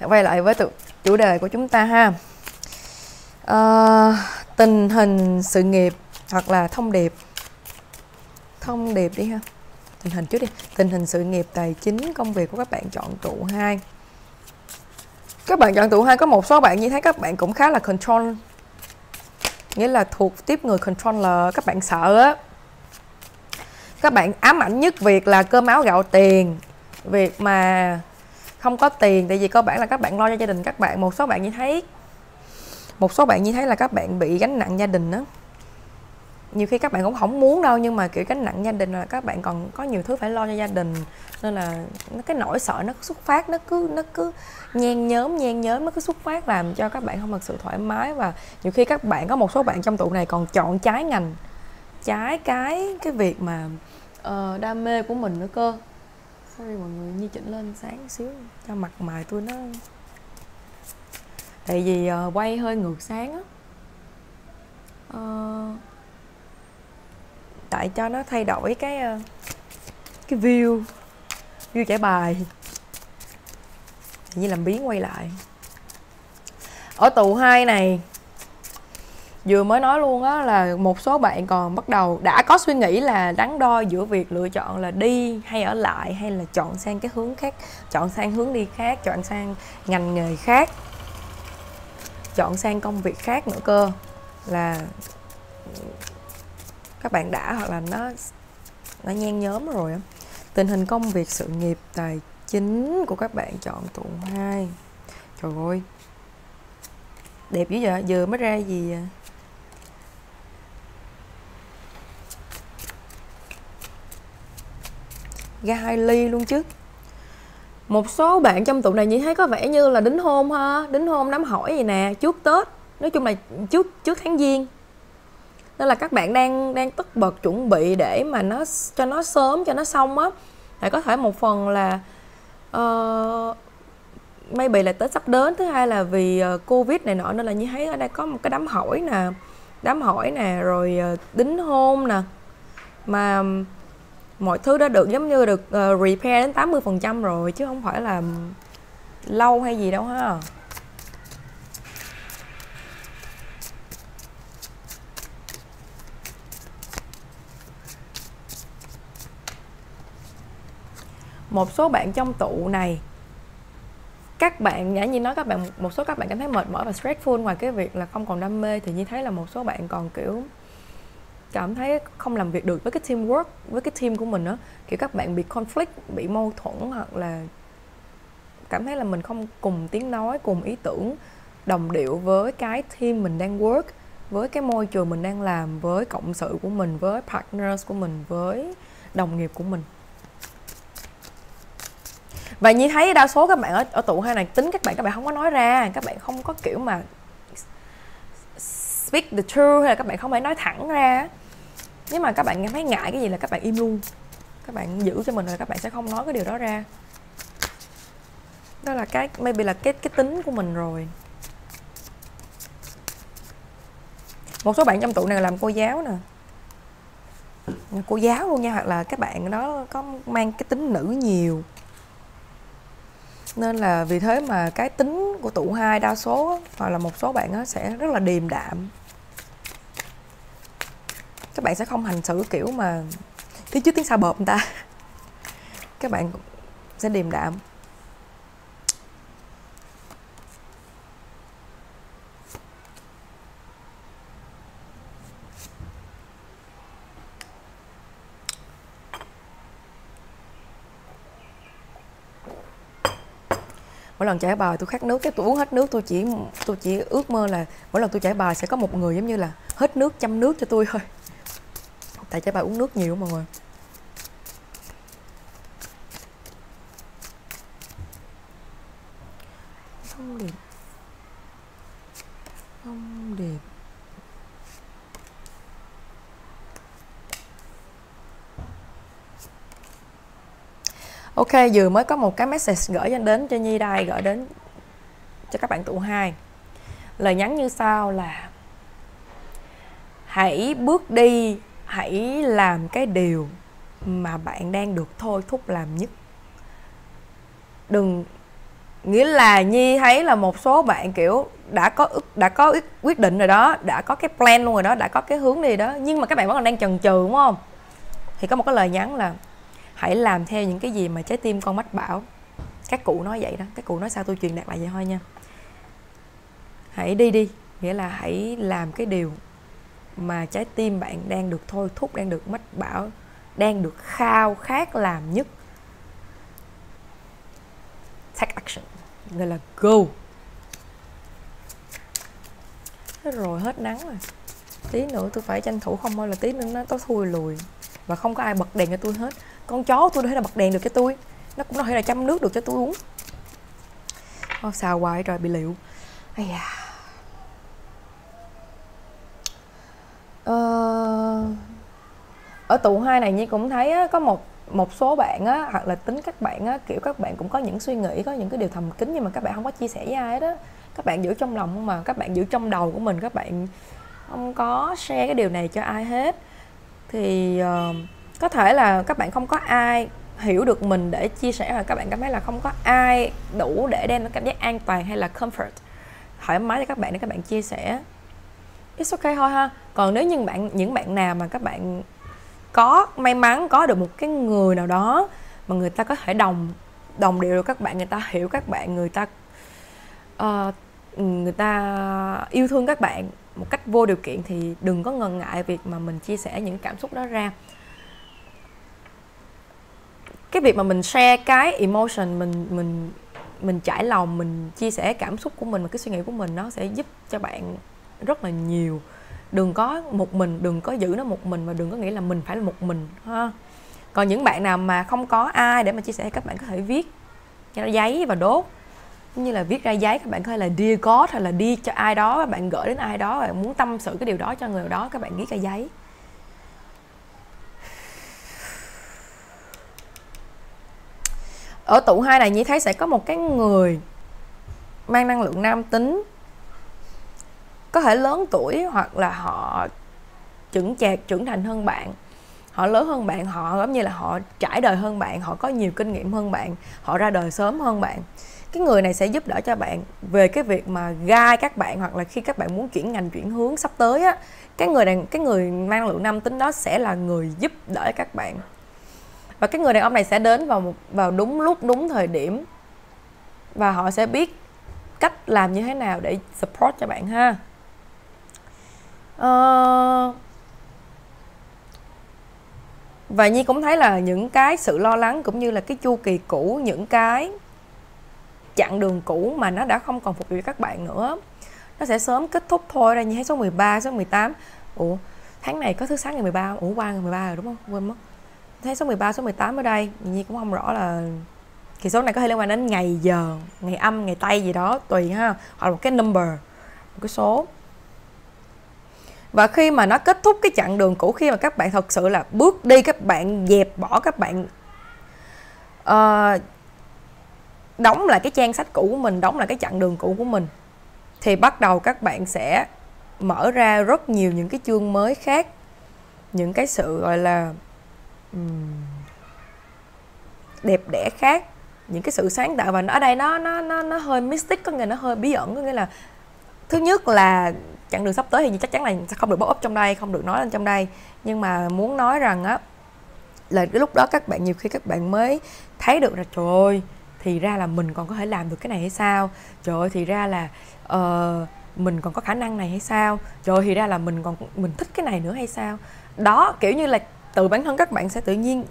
Quay lại với tự, chủ đề của chúng ta ha. À, tình hình sự nghiệp hoặc là thông điệp. Thông điệp đi ha. Tình hình trước đi. Tình hình sự nghiệp tài chính công việc của các bạn chọn trụ hai các bạn chọn tụ hai có một số bạn như thấy các bạn cũng khá là control. Nghĩa là thuộc tiếp người controller, các bạn sợ á. Các bạn ám ảnh nhất việc là cơm áo gạo tiền. Việc mà không có tiền, tại vì cơ bản là các bạn lo cho gia đình các bạn. Một số bạn như thấy, một số bạn như thấy là các bạn bị gánh nặng gia đình đó nhiều khi các bạn cũng không muốn đâu nhưng mà kiểu gánh nặng gia đình là các bạn còn có nhiều thứ phải lo cho gia đình. Nên là cái nỗi sợ nó xuất phát nó cứ nó cứ nhen nhóm nhen nhóm nó cứ xuất phát làm cho các bạn không thật sự thoải mái. Và nhiều khi các bạn có một số bạn trong tụ này còn chọn trái ngành trái cái cái việc mà uh, đam mê của mình nữa cơ. Sorry mọi người như chỉnh lên sáng xíu cho mặt mày tôi nó. Tại vì uh, quay hơi ngược sáng á. Uh, tại cho nó thay đổi cái ờ, cái view view trải bài. Như làm biến quay lại. Ở tù 2 này, vừa mới nói luôn á là một số bạn còn bắt đầu đã có suy nghĩ là đắn đo giữa việc lựa chọn là đi hay ở lại hay là chọn sang cái hướng khác, chọn sang hướng đi khác, chọn sang ngành nghề khác, chọn sang công việc khác nữa cơ. Là các bạn đã hoặc là nó nó nhen nhóm rồi á. Tình hình công việc, sự nghiệp, tài chính của các bạn chọn tụ hai. Trời ơi. Đẹp dữ vậy vừa mới ra gì vậy? ra hai ly luôn chứ. Một số bạn trong tụ này như thấy có vẻ như là đính hôn ha, đính hôn đám hỏi gì nè, trước tết. Nói chung là trước trước tháng giêng nên là các bạn đang đang tất bật chuẩn bị để mà nó cho nó sớm cho nó xong á. Lại có thể một phần là uh, maybe là tết sắp đến thứ hai là vì uh, covid này nọ nên là như thấy ở đây có một cái đám hỏi nè đám hỏi nè rồi uh, đính hôn nè. Mà mọi thứ đã được giống như được uh, repair đến 80% rồi chứ không phải là lâu hay gì đâu ha. Một số bạn trong tụ này, các bạn, nhã như nói các bạn, một số các bạn cảm thấy mệt mỏi và stressful ngoài cái việc là không còn đam mê thì như thấy là một số bạn còn, kiểu, cảm thấy không làm việc được với cái teamwork, với cái team của mình đó kiểu các bạn bị conflict, bị mâu thuẫn hoặc là cảm thấy là mình không cùng tiếng nói, cùng ý tưởng, đồng điệu với cái team mình đang work, với cái môi trường mình đang làm, với cộng sự của mình, với partners của mình, với đồng nghiệp của mình và như thấy đa số các bạn ở ở tụ hay này tính các bạn các bạn không có nói ra, các bạn không có kiểu mà speak the truth hay là các bạn không phải nói thẳng ra. Nếu mà các bạn cảm thấy ngại cái gì là các bạn im luôn. Các bạn giữ cho mình rồi các bạn sẽ không nói cái điều đó ra. Đó là cái, maybe là cái cái tính của mình rồi. Một số bạn trong tụ này làm cô giáo nè. Cô giáo luôn nha, hoặc là các bạn đó có mang cái tính nữ nhiều nên là vì thế mà cái tính của tụ hai đa số hoặc là một số bạn nó sẽ rất là điềm đạm. Các bạn sẽ không hành xử kiểu mà tiếng trước tiếng sau bợp người ta? Các bạn sẽ điềm đạm. Mỗi lần chảy bài tôi khát nước, cái tôi uống hết nước, tôi chỉ tôi chỉ ước mơ là mỗi lần tôi chảy bài sẽ có một người giống như là hết nước, chăm nước cho tôi thôi. Tại chảy bài uống nước nhiều mọi người. Không đẹp không đẹp Ok, vừa mới có một cái message gửi đến cho Nhi đây, gửi đến cho các bạn tụ hai. Lời nhắn như sau là Hãy bước đi, hãy làm cái điều mà bạn đang được thôi thúc làm nhất. Đừng nghĩa là Nhi thấy là một số bạn kiểu đã có đã có quyết định rồi đó, đã có cái plan luôn rồi đó, đã có cái hướng đi đó, nhưng mà các bạn vẫn còn đang chần chừ đúng không? Thì có một cái lời nhắn là hãy làm theo những cái gì mà trái tim con mách bảo. Các cụ nói vậy đó. Các cụ nói sao tôi truyền đạt lại vậy thôi nha. Hãy đi đi. Nghĩa là hãy làm cái điều mà trái tim bạn đang được thôi thúc, đang được mách bảo, đang được khao khát làm nhất. Take action. Gọi là go. Thế rồi hết nắng rồi. Tí nữa tôi phải tranh thủ không, thôi là tí nữa nó tối thui lùi. Và không có ai bật đèn cho tôi hết con chó tôi đâu thể là bật đèn được cho tôi. Nó cũng đâu thể là chăm nước được cho tôi uống. Oh, xào hoài rồi bị liệu. Ây da. Ờ... ở tụ hai này như cũng thấy á, có một một số bạn á hoặc là tính các bạn á kiểu các bạn cũng có những suy nghĩ có những cái điều thầm kín nhưng mà các bạn không có chia sẻ với ai đó các bạn giữ trong lòng mà các bạn giữ trong đầu của mình các bạn không có share cái điều này cho ai hết. Thì uh, có thể là các bạn không có ai hiểu được mình để chia sẻ hoặc các bạn cảm thấy là không có ai đủ để đem cảm giác an toàn hay là comfort. Thoải mái cho các bạn để các bạn chia sẻ. It's okay thôi ha. Còn nếu như bạn những bạn nào mà các bạn có may mắn có được một cái người nào đó mà người ta có thể đồng đồng điệu được các bạn người ta hiểu các bạn người ta uh, người ta yêu thương các bạn một cách vô điều kiện thì đừng có ngần ngại việc mà mình chia sẻ những cảm xúc đó ra cái việc mà mình share cái emotion mình mình mình trải lòng, mình chia sẻ cảm xúc của mình và cái suy nghĩ của mình, nó sẽ giúp cho bạn rất là nhiều. Đừng có một mình, đừng có giữ nó một mình và đừng có nghĩ là mình phải là một mình, ha. Còn những bạn nào mà không có ai để mà chia sẻ, các bạn có thể viết ra giấy và đốt. Như là viết ra giấy, các bạn có thể là dear God hay là đi cho ai đó bạn gửi đến ai đó bạn muốn tâm sự cái điều đó cho người đó, các bạn viết ra giấy. Ở tụ hai này Nhi thấy sẽ có một cái người mang năng lượng nam tính. Có thể lớn tuổi hoặc là họ trưởng chạc, trưởng thành hơn bạn. Họ lớn hơn bạn, họ giống như là họ trải đời hơn bạn, họ có nhiều kinh nghiệm hơn bạn, họ ra đời sớm hơn bạn. Cái người này sẽ giúp đỡ cho bạn về cái việc mà gai các bạn hoặc là khi các bạn muốn chuyển ngành, chuyển hướng sắp tới á. Cái người này, cái người mang lượng nam tính đó sẽ là người giúp đỡ các bạn và cái người đàn ông này sẽ đến vào một vào đúng lúc đúng thời điểm. Và họ sẽ biết cách làm như thế nào để support cho bạn ha. Uh, và nhi cũng thấy là những cái sự lo lắng cũng như là cái chu kỳ cũ những cái chặng đường cũ mà nó đã không còn phục vụ cho các bạn nữa nó sẽ sớm kết thúc thôi ra như thế số 13 số 18 ủa tháng này có thứ sáu ngày 13 ủa qua ngày 13 rồi đúng không? Quên mất thấy số 13 số 18 ở đây nhi cũng không rõ là kỳ số này có thể liên quan đến ngày giờ ngày âm ngày tây gì đó tùy ha hoặc là một cái number một cái số. Và khi mà nó kết thúc cái chặng đường cũ khi mà các bạn thật sự là bước đi các bạn dẹp bỏ các bạn uh, đóng lại cái trang sách cũ của mình đóng lại cái chặng đường cũ của mình thì bắt đầu các bạn sẽ mở ra rất nhiều những cái chương mới khác những cái sự gọi là đẹp đẽ khác. Những cái sự sáng tạo và nó ở đây nó nó nó nó hơi mystic có nghĩa nó hơi bí ẩn có nghĩa là thứ nhất là chặng đường sắp tới thì chắc chắn là sẽ không được bóc ấp trong đây không được nói lên trong đây. Nhưng mà muốn nói rằng á là cái lúc đó các bạn nhiều khi các bạn mới thấy được là trời ơi thì ra là mình còn có thể làm được cái này hay sao? Trời ơi thì ra là uh, mình còn có khả năng này hay sao? Trời ơi thì ra là mình còn mình thích cái này nữa hay sao? Đó kiểu như là từ bản thân các bạn sẽ tự nhiên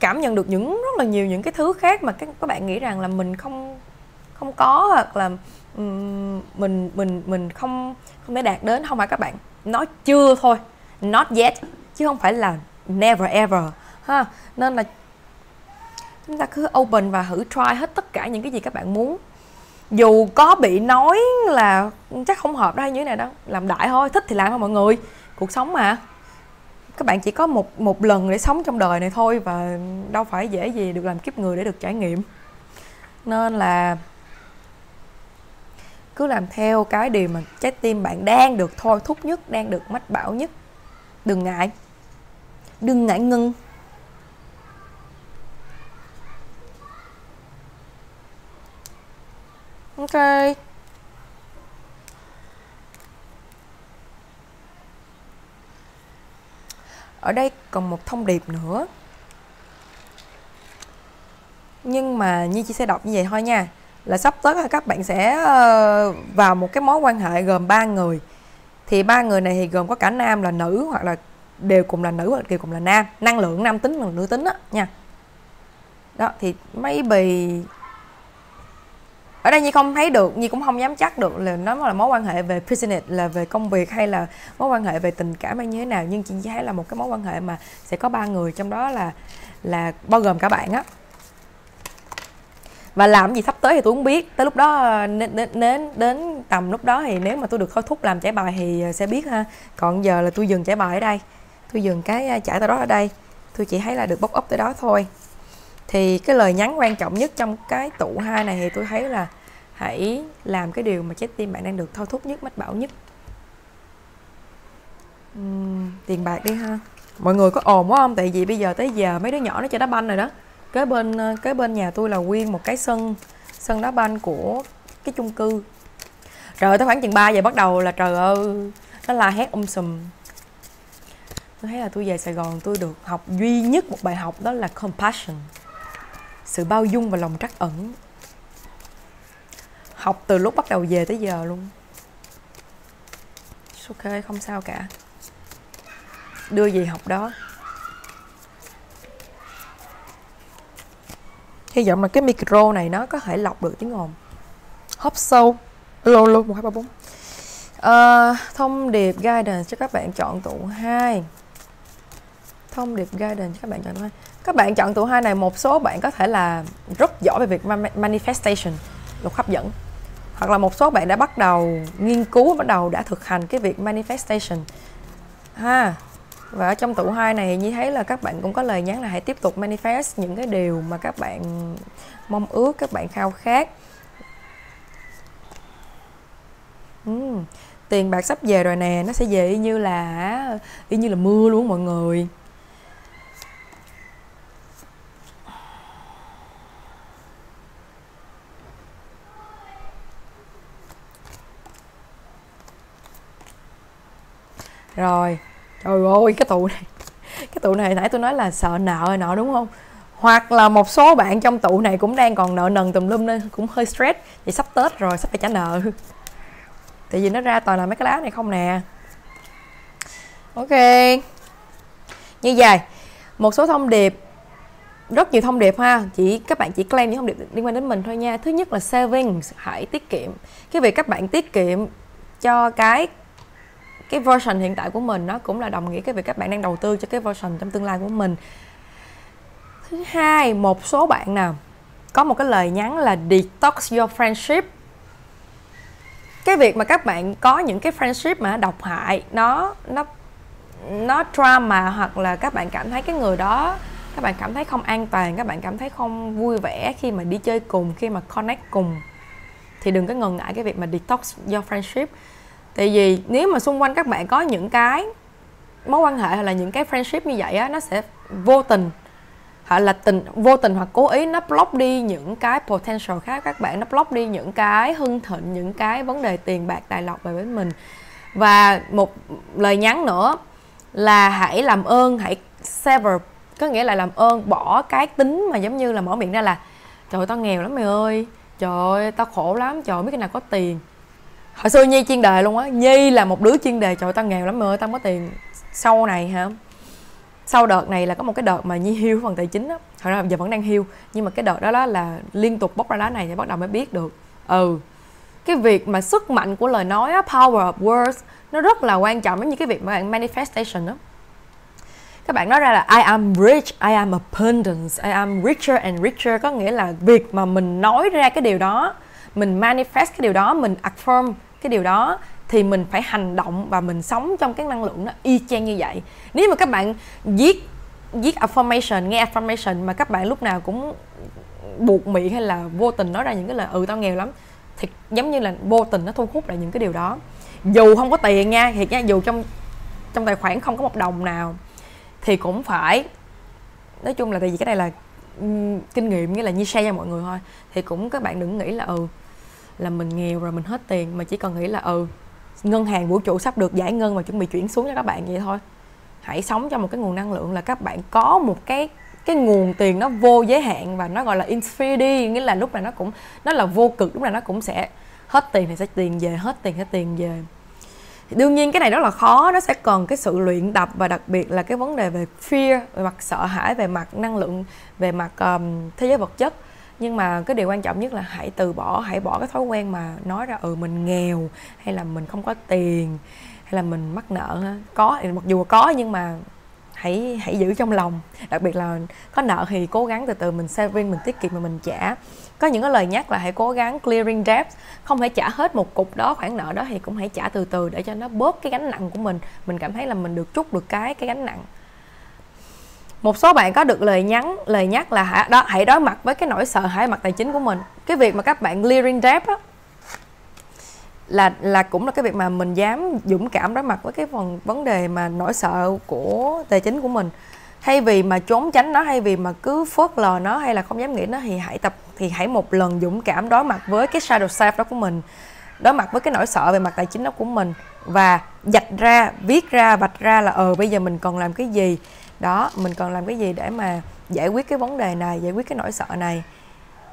cảm nhận được những rất là nhiều những cái thứ khác mà các các bạn nghĩ rằng là mình không không có hoặc là um, mình mình mình không không thể đạt đến. Không phải các bạn nói chưa thôi not yet chứ không phải là never ever ha. Nên là chúng ta cứ open và thử try hết tất cả những cái gì các bạn muốn. Dù có bị nói là chắc không hợp đó hay như thế này đâu làm đại thôi thích thì làm thôi mọi người. Cuộc sống mà các bạn chỉ có một một lần để sống trong đời này thôi và đâu phải dễ gì được làm kiếp người để được trải nghiệm. Nên là cứ làm theo cái điều mà trái tim bạn đang được thôi thúc nhất, đang được mách bảo nhất. Đừng ngại. Đừng ngại ngưng. Ok. Ở đây còn một thông điệp nữa. Nhưng mà như chị sẽ đọc như vậy thôi nha. Là sắp tới các bạn sẽ ờ, vào một cái mối quan hệ gồm ba người. Thì ba người này thì gồm có cả nam là nữ hoặc là đều cùng là nữ hoặc đều cùng là nam. Năng lượng nam tính và nữ tính đó nha. Đó, thì maybe ở đây Nhi không thấy được Nhi cũng không dám chắc được là nó là mối quan hệ về business là về công việc hay là mối quan hệ về tình cảm hay như thế nào. Nhưng chị thấy là một cái mối quan hệ mà sẽ có ba người trong đó là là bao gồm cả bạn á. Và làm gì sắp tới thì tôi không biết. Tới lúc đó đến, đến đến tầm lúc đó thì nếu mà tôi được thôi thúc làm trải bài thì ờ, sẽ biết ha. Còn giờ là tôi dừng trải bài ở đây. Tôi dừng cái trải tới đó ở đây. Tôi chỉ thấy là được bốc ốc tới đó thôi thì cái lời nhắn quan trọng nhất trong cái tụ hai này thì tôi thấy là hãy làm cái điều mà trái tim bạn đang được thôi thúc nhất mách bảo nhất. Uhm, tiền bạc đi ha. Mọi người có ồn quá không? Tại vì bây giờ tới giờ mấy đứa nhỏ nó chơi đá banh rồi đó. Kế bên ờ, kế bên nhà tôi là nguyên một cái sân sân đá banh của cái chung cư. Trời ơi tới khoảng chừng 3 giờ bắt đầu là trời ơi nó la hét um sùm. Tôi thấy là tôi về sài gòn tôi được học duy nhất một bài học đó là compassion sự bao dung và lòng trắc ẩn. Học từ lúc bắt đầu về tới giờ luôn. Ok không sao cả. Đưa gì học đó. Hy vọng là cái micro này nó có thể lọc được tiếng ồn. Hấp sâu. Lô lô một, hai, ba, bốn. Ờ, thông điệp guidance cho các bạn chọn tụ hai thông điệp guidance cho các bạn chọn tụ hai các bạn chọn tụ hai này một số bạn có thể là rất giỏi về việc manifestation luật hấp dẫn. Hoặc là một số bạn đã bắt đầu nghiên cứu bắt đầu đã thực hành cái việc manifestation. Ha và ở trong tụ hai này như thấy là các bạn cũng có lời nhắn là hãy tiếp tục manifest những cái điều mà các bạn mong ước các bạn khao khát. Uhm, tiền bạc sắp về rồi nè nó sẽ về y như là y như là mưa luôn mọi người. Rồi. Trời ơi, cái tụ này, cái tụ này nãy tôi nói là sợ nợ rồi nọ, đúng không? Hoặc là một số bạn trong tụ này cũng đang còn nợ nần tùm lum nên cũng hơi stress. Thì sắp tết rồi, sắp phải trả nợ. Tại vì nó ra toàn là mấy cái lá này không nè. Ok. Như vậy, một số thông điệp, rất nhiều thông điệp ha. Chỉ, các bạn chỉ claim những thông điệp liên quan đến mình thôi nha. Thứ nhất là savings hãy tiết kiệm. Cái việc các bạn tiết kiệm cho cái cái version hiện tại của mình nó cũng là đồng nghĩa cái việc các bạn đang đầu tư cho cái version trong tương lai của mình. Thứ hai, một số bạn nào có một cái lời nhắn là detox your friendship. Cái việc mà các bạn có những cái friendship mà độc hại, nó nó nó drama hoặc là các bạn cảm thấy cái người đó, các bạn cảm thấy không an toàn, các bạn cảm thấy không vui vẻ khi mà đi chơi cùng, khi mà connect cùng, thì đừng có ngần ngại cái việc mà detox your friendship tại vì nếu mà xung quanh các bạn có những cái mối quan hệ hay là những cái friendship như vậy á, nó sẽ vô tình, hoặc là tình, vô tình hoặc cố ý nó block đi những cái potential khác. Các bạn nó block đi những cái hưng thịnh, những cái vấn đề tiền bạc, tài lộc về với mình. Và một lời nhắn nữa là hãy làm ơn, hãy sever, có nghĩa là làm ơn, bỏ cái tính mà giống như là mở miệng ra là, trời ơi, tao nghèo lắm mày ơi, trời ơi, tao khổ lắm, trời biết cái nào có tiền hồi xưa nhi chuyên đề luôn á. Nhi là một đứa chuyên đề. Trời tao nghèo lắm ơi tao có tiền sau này hả? Sau đợt này là có một cái đợt mà nhi hiu phần tài chính á. Thật ra giờ vẫn đang hiu nhưng mà cái đợt đó, đó là liên tục bóc ra lá này thì bắt đầu mới biết được. Ừ cái việc mà sức mạnh của lời nói á, power of words nó rất là quan trọng giống như cái việc mà bạn manifestation đó các bạn nói ra là I am rich, I am abundance, I am richer and richer. Có nghĩa là việc mà mình nói ra cái điều đó mình manifest cái điều đó mình affirm cái điều đó thì mình phải hành động và mình sống trong cái năng lượng nó y chang như vậy. Nếu mà các bạn viết viết affirmation nghe affirmation mà các bạn lúc nào cũng buộc miệng hay là vô tình nói ra những cái lời ừ tao nghèo lắm. Thì giống như là vô tình nó thu hút lại những cái điều đó. Dù không có tiền nha thiệt nha dù trong trong tài khoản không có một đồng nào thì cũng phải nói chung là tại vì cái này là um, kinh nghiệm nghĩa là như share cho mọi người thôi thì cũng các bạn đừng nghĩ là ừ là mình nghèo rồi mình hết tiền mà chỉ cần nghĩ là ừ ngân hàng vũ trụ sắp được giải ngân và chuẩn bị chuyển xuống cho các bạn vậy thôi. Hãy sống trong một cái nguồn năng lượng là các bạn có một cái cái nguồn tiền nó vô giới hạn và nó gọi là infinity nghĩa là lúc nào nó cũng nó là vô cực lúc nào nó cũng sẽ hết tiền thì sẽ tiền về hết tiền sẽ tiền về. Thì đương nhiên cái này rất là khó nó sẽ cần cái sự luyện tập và đặc biệt là cái vấn đề về fear về mặt sợ hãi về mặt năng lượng về mặt um, thế giới vật chất nhưng mà cái điều quan trọng nhất là hãy từ bỏ, hãy bỏ cái thói quen mà nói ra ừ mình nghèo, hay là mình không có tiền, hay là mình mắc nợ. Có, mặc dù có nhưng mà hãy hãy giữ trong lòng. Đặc biệt là có nợ thì cố gắng từ từ mình saving mình tiết kiệm mà mình trả. Có những cái lời nhắc là hãy cố gắng clearing debt. Không phải trả hết một cục đó, khoản nợ đó thì cũng hãy trả từ từ để cho nó bớt cái gánh nặng của mình. Mình cảm thấy là mình được chút được cái cái gánh nặng một số bạn có được lời nhắn, lời nhắc là hãy đó, hãy đối mặt với cái nỗi sợ hãi mặt tài chính của mình. Cái việc mà các bạn clearing debt á, là là cũng là cái việc mà mình dám dũng cảm đối mặt với cái phần vấn đề mà nỗi sợ của tài chính của mình. Thay vì mà trốn tránh nó hay vì mà cứ phớt lờ nó hay là không dám nghĩ nó thì hãy tập, thì hãy một lần dũng cảm đối mặt với cái shadow self đó của mình. Đối mặt với cái nỗi sợ về mặt tài chính đó của mình và dạch ra, viết ra, vạch ra là ờ bây giờ mình còn làm cái gì? Đó mình còn làm cái gì để mà giải quyết cái vấn đề này giải quyết cái nỗi sợ này?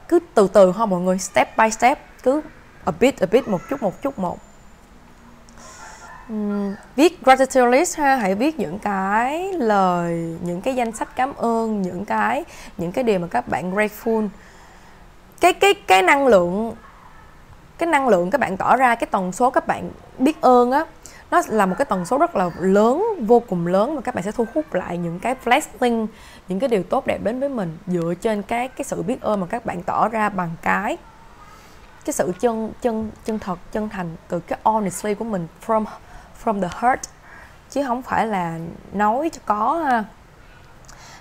Cứ từ từ thôi mọi người step by step cứ a bit a bit một chút một chút một. Uhm, viết gratitude list ha hãy viết những cái lời những cái danh sách cảm ơn những cái những cái điều mà các bạn grateful. Cái cái cái năng lượng cái năng lượng các bạn tỏ ra cái tần số các bạn biết ơn á nó là một cái tần số rất là lớn, vô cùng lớn và các bạn sẽ thu hút lại những cái blessing những cái điều tốt đẹp đến với mình dựa trên cái cái sự biết ơn mà các bạn tỏ ra bằng cái cái sự chân chân chân thật, chân thành từ cái honestly của mình from from the heart. Chứ không phải là nói cho có ha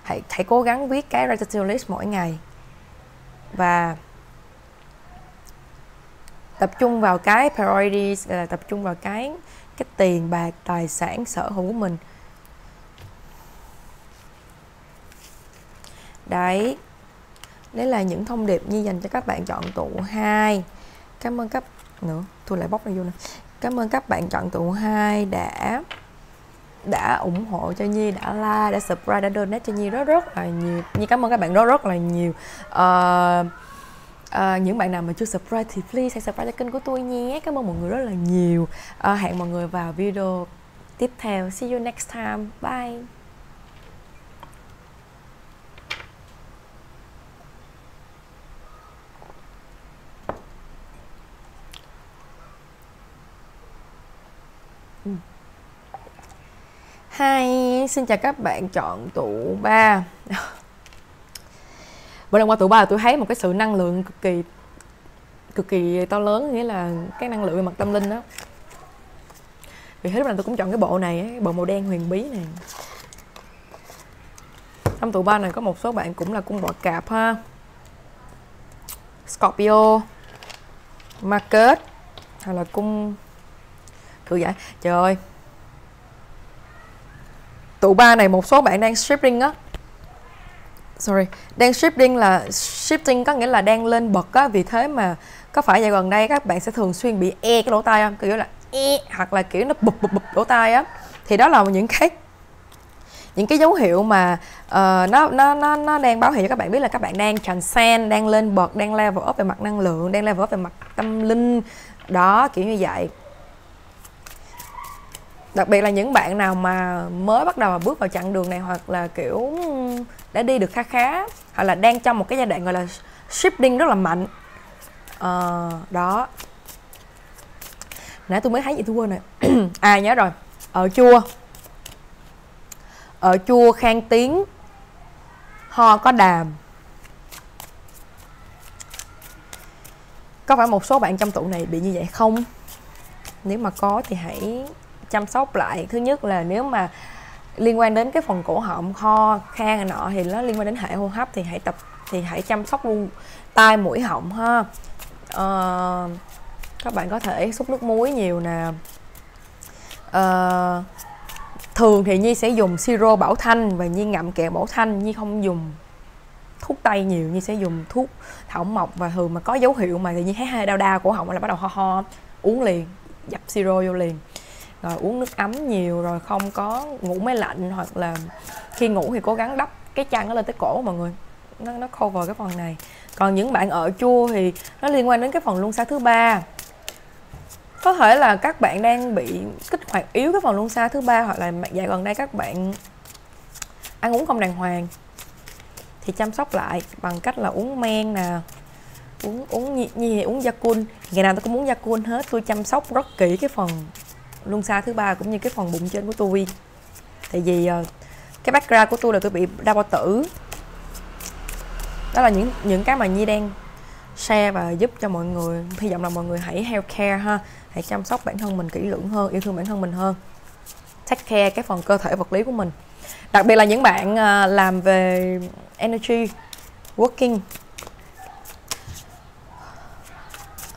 hãy hãy cố gắng viết cái gratitude list mỗi ngày. Và tập trung vào cái priorities là tập trung vào cái cái tiền bạc tài sản sở hữu của mình. Đấy. Đấy là những thông điệp như dành cho các bạn chọn tụ 2 cảm ơn các nữa tôi lại bóc này vô nè. Cảm ơn các bạn chọn tụ 2 đã đã ủng hộ cho Nhi đã like đã subscribe đã donate cho Nhi rất rất là nhiều. Nhi cảm ơn các bạn rất rất là nhiều. Uh, à, những bạn nào mà chưa subscribe thì please hãy subscribe cho kênh của tôi nhé. Cảm ơn mọi người rất là nhiều. À, hẹn mọi người vào video tiếp theo. See you next time. Bye. Ừ. Hi, xin chào các bạn chọn tụ 3 Mỗi lần qua tuổi ba tôi thấy một cái sự năng lượng cực kỳ cực kỳ to lớn, nghĩa là cái năng lượng về mặt tâm linh đó. Vì thế lúc nào tôi cũng chọn cái bộ này cái bộ màu đen huyền bí này. Trong tuổi ba này có một số bạn cũng là cung bọ cạp ha. Scorpio Market hay là cung cự giải. Trời ơi. Tụ ba này một số bạn đang stripping á sorry. Đang shifting là shifting có nghĩa là đang lên bậc á vì thế mà có phải dạo gần đây các bạn sẽ thường xuyên bị e cái lỗ tai không? Kiểu là e hoặc là kiểu nó bụp bụp bụp lỗ tai á. Thì đó là những cái những cái dấu hiệu mà uh, nó nó nó nó đang báo hiệu cho các bạn biết là các bạn đang transcend đang lên bậc đang level up về mặt năng lượng đang level up về mặt tâm linh. Đó kiểu như vậy đặc biệt là những bạn nào mà mới bắt đầu bước vào chặng đường này hoặc là kiểu đã đi được khá khá hoặc là đang trong một cái giai đoạn gọi là shifting rất là mạnh. À, đó. Nãy tôi mới thấy gì tôi quên rồi. À nhớ rồi. Ở chua ở chua khang tiếng ho có đàm. Có phải một số bạn trong tụ này bị như vậy không? Nếu mà có thì hãy chăm sóc lại. Thứ nhất là nếu mà liên quan đến cái phần cổ họng ho khan này nọ thì nó liên quan đến hệ hô hấp thì hãy tập thì hãy chăm sóc luôn tai mũi họng ha. Uh, các bạn có thể xúc nước muối nhiều nè. Uh, thường thì nhi sẽ dùng siro bảo thanh và nhi ngậm kẹo bảo thanh. Nhi không dùng thuốc tây nhiều nhi sẽ dùng thuốc thảo mộc và thường mà có dấu hiệu mà thì nhi thấy hơi đau đau cổ họng là bắt đầu ho ho uống liền dập siro vô liền rồi uống nước ấm nhiều rồi không có ngủ máy lạnh hoặc là khi ngủ thì cố gắng đắp cái chăn nó lên tới cổ mọi người. Nó nó cover cái phần này. Còn những bạn ở chua thì nó liên quan đến cái phần luân xa thứ ba. Có thể là các bạn đang bị kích hoạt yếu cái phần luân xa thứ ba hoặc là dạo gần đây các bạn ăn uống không đàng hoàng thì chăm sóc lại bằng cách là uống men nè uống uống như, như uống cun. Ngày nào tôi cũng uống Yakult hết tôi chăm sóc rất kỹ cái phần luân xa thứ ba cũng như cái phần bụng trên của tôi tại vì ờ, cái background của tôi là tôi bị đau bao tử. Đó là những những cái mà nhi đang share và giúp cho mọi người, hy vọng là mọi người hãy healthcare ha, hãy chăm sóc bản thân mình kỹ lưỡng hơn, yêu thương bản thân mình hơn. Take care cái phần cơ thể vật lý của mình. Đặc biệt là những bạn ờ, làm về energy, working.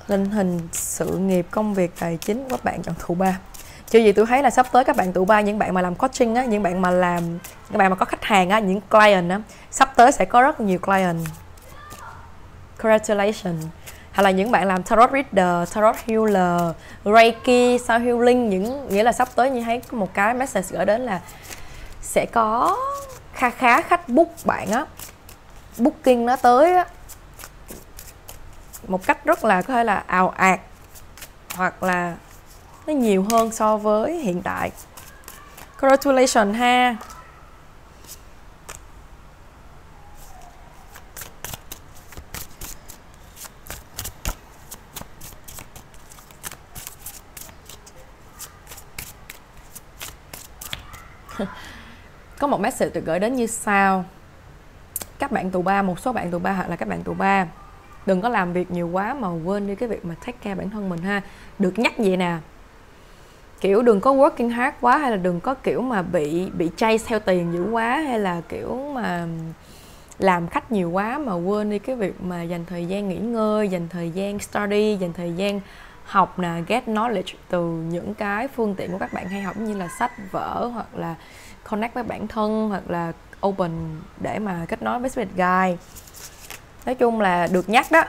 Linh hình, sự nghiệp, công việc, tài chính các bạn chọn thủ ba chứ gì tôi thấy là sắp tới các bạn tụ ba những bạn mà làm coaching á những bạn mà làm các bạn mà có khách hàng á những client á sắp tới sẽ có rất nhiều client. Congratulations. Hay là những bạn làm tarot reader, tarot healer, reiki, sao healing những nghĩa là sắp tới như thấy một cái message gửi đến là sẽ có kha khá khách book bạn á. Booking nó tới á. Một cách rất là có thể là ào ạt hoặc là nó nhiều hơn so với hiện tại. Congratulations, ha. Có một message được gửi đến như sau. Các bạn tù ba, một số bạn tù ba hoặc là các bạn tù ba, đừng có làm việc nhiều quá mà quên đi cái việc mà take care bản thân mình ha. Được nhắc vậy nè kiểu đừng có working hard quá hay là đừng có kiểu mà bị bị chase theo tiền dữ quá hay là kiểu mà làm khách nhiều quá mà quên đi cái việc mà dành thời gian nghỉ ngơi, dành thời gian study, dành thời gian học nè, get knowledge từ những cái phương tiện của các bạn hay học như là sách vở hoặc là connect với bản thân hoặc là open để mà kết nối với spirit guide. Nói chung là được nhắc đó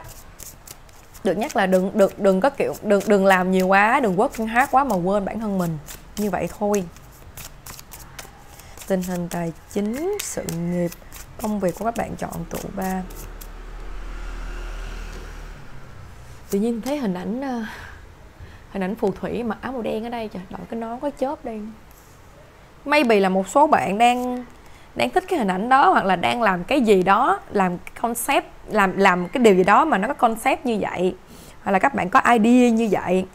được nhắc là đừng đừng đừng có kiểu, đừng đừng làm nhiều quá, đừng working hard quá mà quên bản thân mình. Như vậy thôi. Tình hình tài chính, sự nghiệp, công việc của các bạn chọn trụ ba. Tự nhiên thấy hình ảnh ờ, hình ảnh phù thủy mặc áo màu đen ở đây trời đội cái nón có chớp đen maybe là một số bạn đang đang thích cái hình ảnh đó hoặc là đang làm cái gì đó, làm concept, làm làm cái điều gì đó mà nó có concept như vậy, hoặc là các bạn có idea như vậy.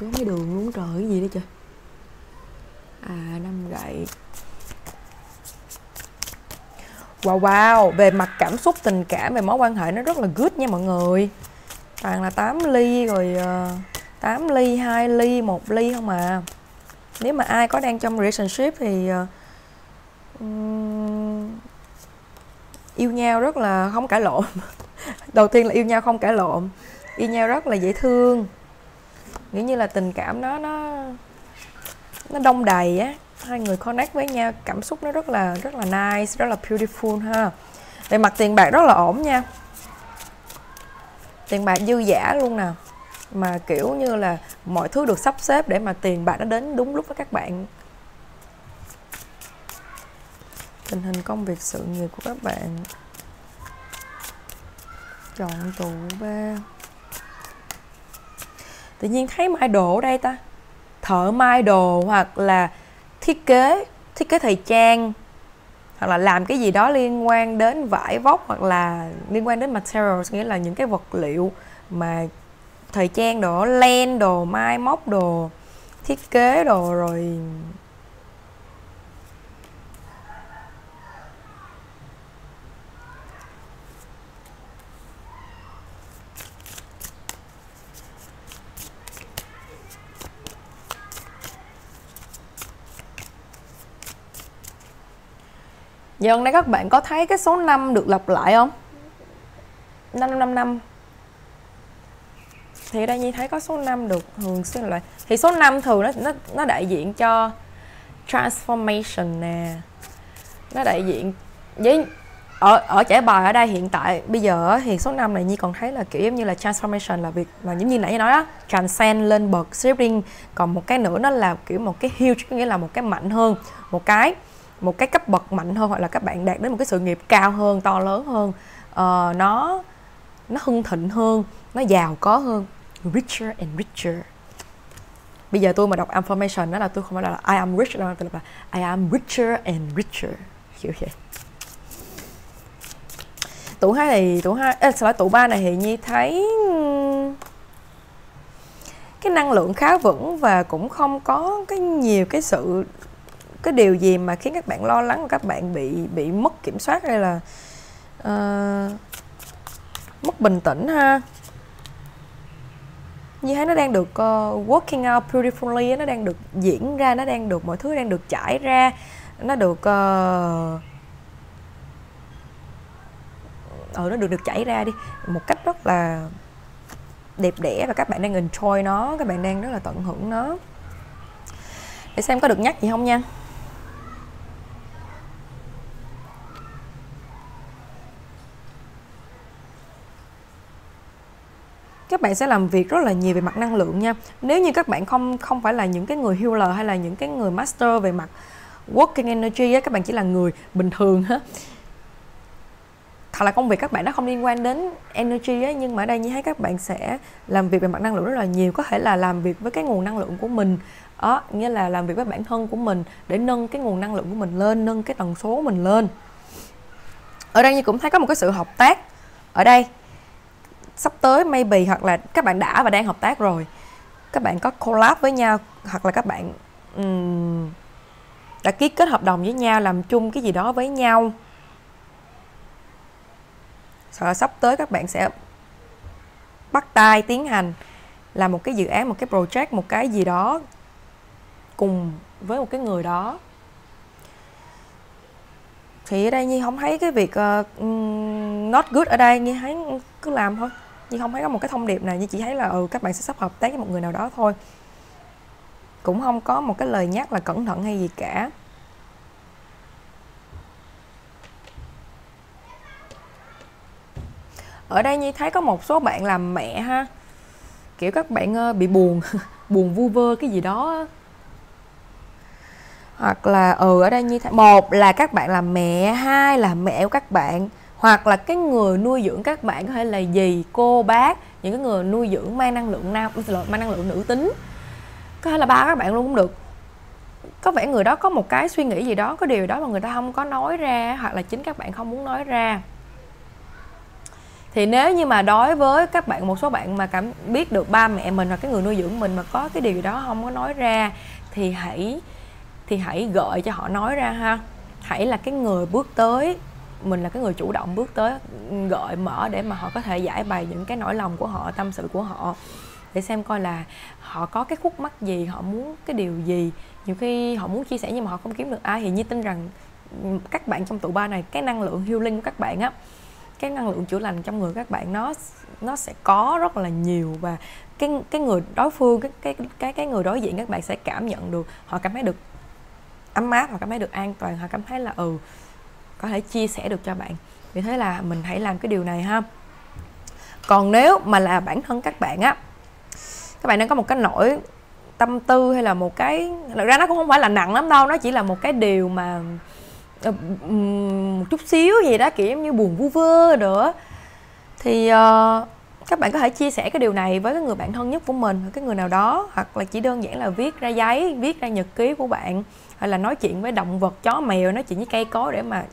Có mấy đường luôn, trời, cái gì đó trời. À năm gậy. Wow wow, về mặt cảm xúc, tình cảm, về mối quan hệ nó rất là good nha mọi người toàn là 8 ly rồi ờ, 8 ly 2 ly 1 ly không à. Nếu mà ai có đang trong relationship thì um, yêu nhau rất là không cãi lộn. Đầu tiên là yêu nhau không cãi lộn yêu nhau rất là dễ thương. Nghĩa như là tình cảm nó nó nó đông đầy á. Hai người connect với nhau cảm xúc nó rất là rất là nice rất là beautiful ha. Về mặt tiền bạc rất là ổn nha tiền bạc dư giả luôn nè. Mà kiểu như là mọi thứ được sắp xếp để mà tiền bạc nó đến đúng lúc với các bạn. Tình hình công việc sự nghiệp của các bạn. Chọn tụ ba. Tự nhiên thấy mai đồ ở đây ta. Thợ mai đồ hoặc là thiết kế thiết kế thời trang hoặc là làm cái gì đó liên quan đến vải vóc hoặc là liên quan đến materials, nghĩa là những cái vật liệu mà thời trang đồ, len đồ mai móc đồ, thiết kế đồ, rồi Giờ đây các bạn có thấy cái số 5 được lặp lại không? 555 Thì ở đây Nhi thấy có số 5 được thường xuyên lại. Thì số 5 thường nó nó nó đại diện cho transformation nè. Nó đại diện với ở ở trẻ bài ở đây hiện tại bây giờ thì số 5 này Nhi còn thấy là kiểu giống như là transformation là việc là giống như nãy nói đó transcend lên bậc shifting. Còn một cái nữa nó là kiểu một cái huge nghĩa là một cái mạnh hơn một cái một cái cấp bậc mạnh hơn hoặc là các bạn đạt đến một cái sự nghiệp cao hơn to lớn hơn uh, nó nó hưng thịnh hơn nó giàu có hơn. Richer and richer. Bây giờ tôi mà đọc affirmation đó là tôi không phải là I am rich đâu tôi là I am richer and richer. Kiểu vậy. Tủ hai này tủ hai à, sorry, tủ ba này thì nhi thấy cái năng lượng khá vững và cũng không có cái nhiều cái sự cái điều gì mà khiến các bạn lo lắng và các bạn bị bị mất kiểm soát hay là uh, mất bình tĩnh ha? Như thấy nó đang được uh, working out beautifully nó đang được diễn ra nó đang được mọi thứ đang được trải ra nó được uh, ừ nó được được chảy ra đi một cách rất là đẹp đẽ và các bạn đang enjoy nó các bạn đang rất là tận hưởng nó. Để xem có được nhắc gì không nha? Các bạn sẽ làm việc rất là nhiều về mặt năng lượng nha. Nếu như các bạn không không phải là những cái người healer hay là những cái người master về mặt working energy á, các bạn chỉ là người bình thường á. Thật là công việc các bạn nó không liên quan đến energy á, nhưng mà ở đây như thấy các bạn sẽ làm việc về mặt năng lượng rất là nhiều. Có thể là làm việc với cái nguồn năng lượng của mình đó nghĩa là làm việc với bản thân của mình để nâng cái nguồn năng lượng của mình lên, nâng cái tần số của mình lên. Ở đây như cũng thấy có một cái sự hợp tác. Ở đây sắp tới maybe hoặc là các bạn đã và đang hợp tác rồi các bạn có collab với nhau hoặc là các bạn um, đã ký kết hợp đồng với nhau làm chung cái gì đó với nhau. Sắp tới các bạn sẽ bắt tay tiến hành làm một cái dự án một cái project một cái gì đó cùng với một cái người đó. Thì ở đây nhi không thấy cái việc uh, not good ở đây nhi thấy cứ làm thôi nhưng không thấy có một cái thông điệp này như chỉ thấy là ừ các bạn sẽ sắp hợp tác với một người nào đó thôi. Cũng không có một cái lời nhắc là cẩn thận hay gì cả. Ở đây nhi thấy có một số bạn làm mẹ ha. Kiểu các bạn bị buồn buồn vu vơ cái gì đó hoặc là ừ ở đây như thế một là các bạn làm mẹ, hai là mẹ của các bạn hoặc là cái người nuôi dưỡng các bạn có thể là dì, cô, bác, những cái người nuôi dưỡng mang năng lượng nam mang năng lượng nữ tính. Có thể là ba các bạn luôn cũng được. Có vẻ người đó có một cái suy nghĩ gì đó, có điều đó mà người ta không có nói ra, hoặc là chính các bạn không muốn nói ra. Thì nếu như mà đối với các bạn, một số bạn mà cảm biết được ba mẹ mình hoặc cái người nuôi dưỡng mình mà có cái điều gì đó không có nói ra, thì hãy thì hãy gợi cho họ nói ra ha. Hãy là cái người bước tới mình là cái người chủ động bước tới ừ, gợi mở để mà họ có thể giải bày những cái nỗi lòng của họ, tâm sự của họ. Để xem coi là họ có cái khúc mắc gì, họ muốn cái điều gì. Nhiều khi họ muốn chia sẻ nhưng mà họ không kiếm được ai. Thì như tin rằng ừ, các bạn trong tụ ba này, cái năng lượng healing của các bạn á, cái năng lượng chữa lành trong người các bạn nó nó sẽ có rất là nhiều và cái cái người đối phương, cái cái cái cái người đối diện các bạn sẽ cảm nhận được. Họ cảm thấy được ấm áp, họ cảm thấy được an toàn, họ cảm thấy là ừ có thể chia sẻ được cho bạn. Vì thế là mình hãy làm cái điều này ha. Còn nếu mà là bản thân các bạn á các bạn đang có một cái nỗi tâm tư hay là một cái thật ra nó cũng không phải là nặng lắm đâu nó chỉ là một cái điều mà ờ, một chút xíu gì đó kiểu như buồn vu vơ nữa. Thì uh, các bạn có thể chia sẻ cái điều này với cái người bạn thân nhất của mình cái người nào đó hoặc là chỉ đơn giản là viết ra giấy viết ra nhật ký của bạn hay là nói chuyện với động vật chó mèo nói chuyện với cây cối để mà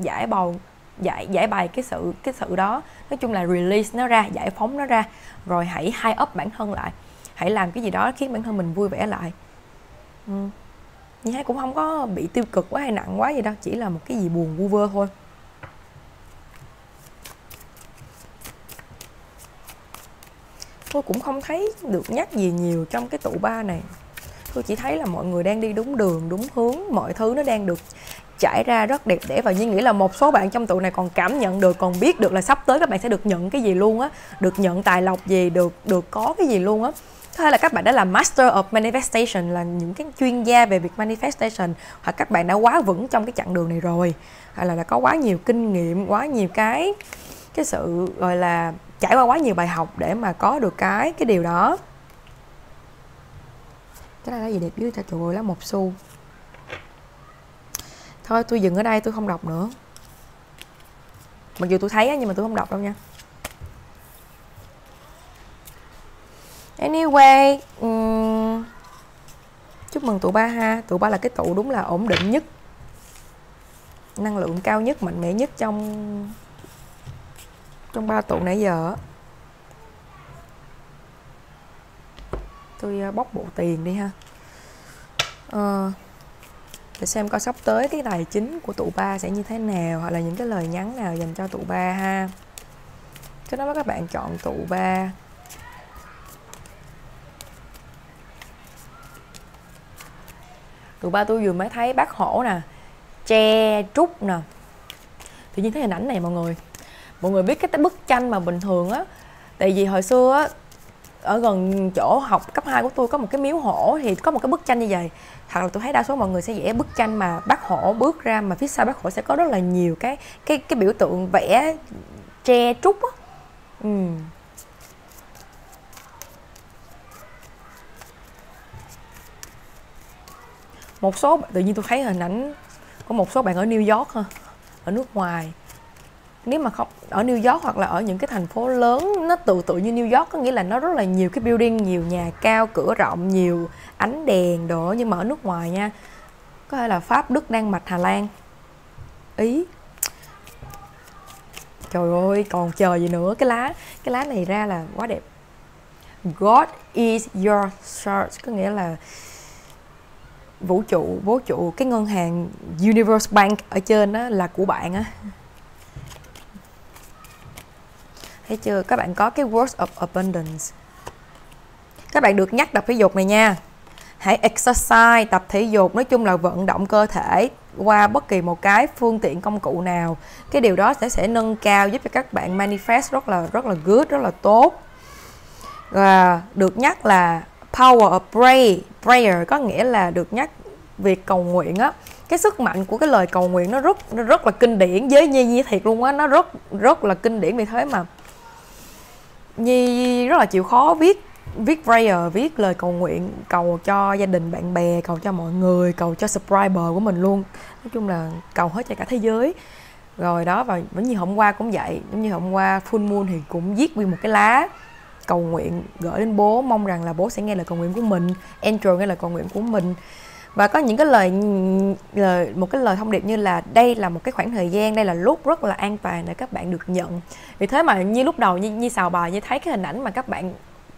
giải bầu, giải giải bày cái sự cái sự đó. Nói chung là release nó ra, giải phóng nó ra. Rồi hãy hai up bản thân lại. Hãy làm cái gì đó khiến bản thân mình vui vẻ lại. Ừ. như thế cũng không có bị tiêu cực quá hay nặng quá gì đâu, chỉ là một cái gì buồn vu vơ thôi. Tôi cũng không thấy được nhắc gì nhiều trong cái tụ ba này. Tôi chỉ thấy là mọi người đang đi đúng đường, đúng hướng, mọi thứ nó đang được trải ra rất đẹp đẽ và như nghĩ là một số bạn trong tụ này còn cảm nhận được, còn biết được là sắp tới các bạn sẽ được nhận cái gì luôn á, được nhận tài lộc gì, được được có cái gì luôn á. Có thể là các bạn đã là master of manifestation, là những cái chuyên gia về việc manifestation, hoặc các bạn đã quá vững trong cái chặng đường này rồi hay là đã có quá nhiều kinh nghiệm, quá nhiều cái cái sự, gọi là, trải qua quá nhiều bài học để mà có được cái cái điều đó. Cái này là gì đẹp dưới ta trời ơi, lá một xu thôi tôi dừng ở đây tôi không đọc nữa. Mặc dù tôi thấy nhưng mà tôi không đọc đâu nha. Anyway um, chúc mừng tụ ba ha. Tụ ba là cái tụ đúng là ổn định nhất. Năng lượng cao nhất mạnh mẽ nhất trong trong ba tụ nãy giờ tôi ờ, bóc bộ tiền đi ha. À, để xem coi sắp tới cái tài chính của tụ ba sẽ như thế nào, hoặc là những cái lời nhắn nào dành cho tụ ba ha. Cái đó các bạn chọn tụ ba. Tụ ba tôi vừa mới thấy bác hổ nè tre trúc nè. Tự nhiên thấy hình ảnh này mọi người. Mọi người biết cái bức tranh mà bình thường á, tại vì hồi xưa á ở gần chỗ học cấp 2 của tôi có một cái miếu hổ thì có một cái bức tranh như vậy. Thật là tôi thấy đa số mọi người sẽ vẽ bức tranh mà bác hổ bước ra mà phía sau bác hổ sẽ có rất là nhiều cái cái cái biểu tượng vẽ tre trúc á. Ừ. một số, tự nhiên tôi thấy hình ảnh có một số bạn ở New York ha, ở nước ngoài nếu mà không, ở New York hoặc là ở những cái thành phố lớn, nó tự tự như New York có nghĩa là nó rất là nhiều cái building, nhiều nhà cao, cửa rộng, nhiều ánh đèn đồ, nhưng mà ở nước ngoài nha, có thể là Pháp, Đức, Đan Mạch, Hà Lan. Ý. Trời ơi, còn chờ gì nữa? Cái lá cái lá này ra là quá đẹp. God is your source có nghĩa là vũ trụ vũ trụ, cái ngân hàng Universe Bank ở trên đó là của bạn á. Thấy chưa? Các bạn có cái words of abundance. Các bạn được nhắc tập thể dục này nha. Hãy exercise tập thể dục, nói chung là vận động cơ thể qua bất kỳ một cái phương tiện công cụ nào. Cái điều đó sẽ sẽ nâng cao, giúp cho các bạn manifest rất là rất là good, rất là tốt. Và được nhắc là power of prayer prayer có nghĩa là được nhắc việc cầu nguyện á. Cái sức mạnh của cái lời cầu nguyện nó rất nó rất là kinh điển với nhi nhi thiệt luôn á. Nó rất rất là kinh điển vì thế mà nhi rất là chịu khó viết viết prayer, viết lời cầu nguyện, cầu cho gia đình, bạn bè, cầu cho mọi người, cầu cho subscriber của mình luôn. Nói chung là cầu hết cho cả thế giới. Rồi đó, và giống như hôm qua cũng vậy, giống như hôm qua full moon thì cũng viết nguyên một cái lá cầu nguyện gửi đến bố, mong rằng là bố sẽ nghe lời cầu nguyện của mình Andrew nghe lời cầu nguyện của mình và có những cái lời lời một cái lời thông điệp như là đây là một cái khoảng thời gian đây là lúc rất là an toàn để các bạn được nhận. Vì thế mà như lúc đầu như, như xào bò như thấy cái hình ảnh mà các bạn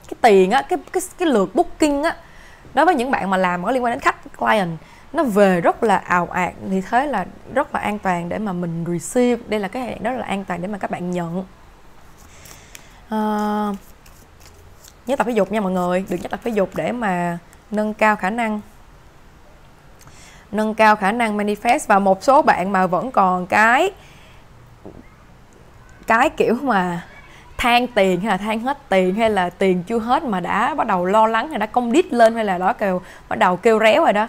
cái tiền á cái cái cái lượt booking á đối với những bạn mà làm có liên quan đến khách client nó về rất là ào ạt. Thì thế là rất là an toàn để mà mình receive. Đây là cái hẹn rất là an toàn để mà các bạn nhận. Ờ, à, nhớ tập thể dục nha mọi người. Đừng nhớ tập thể dục để mà nâng cao khả năng nâng cao khả năng manifest và một số bạn mà vẫn còn cái cái kiểu mà than tiền hay là than hết tiền hay là tiền chưa hết mà đã bắt đầu lo lắng hay đã công đít lên hay là đó kêu, bắt đầu kêu réo rồi đó.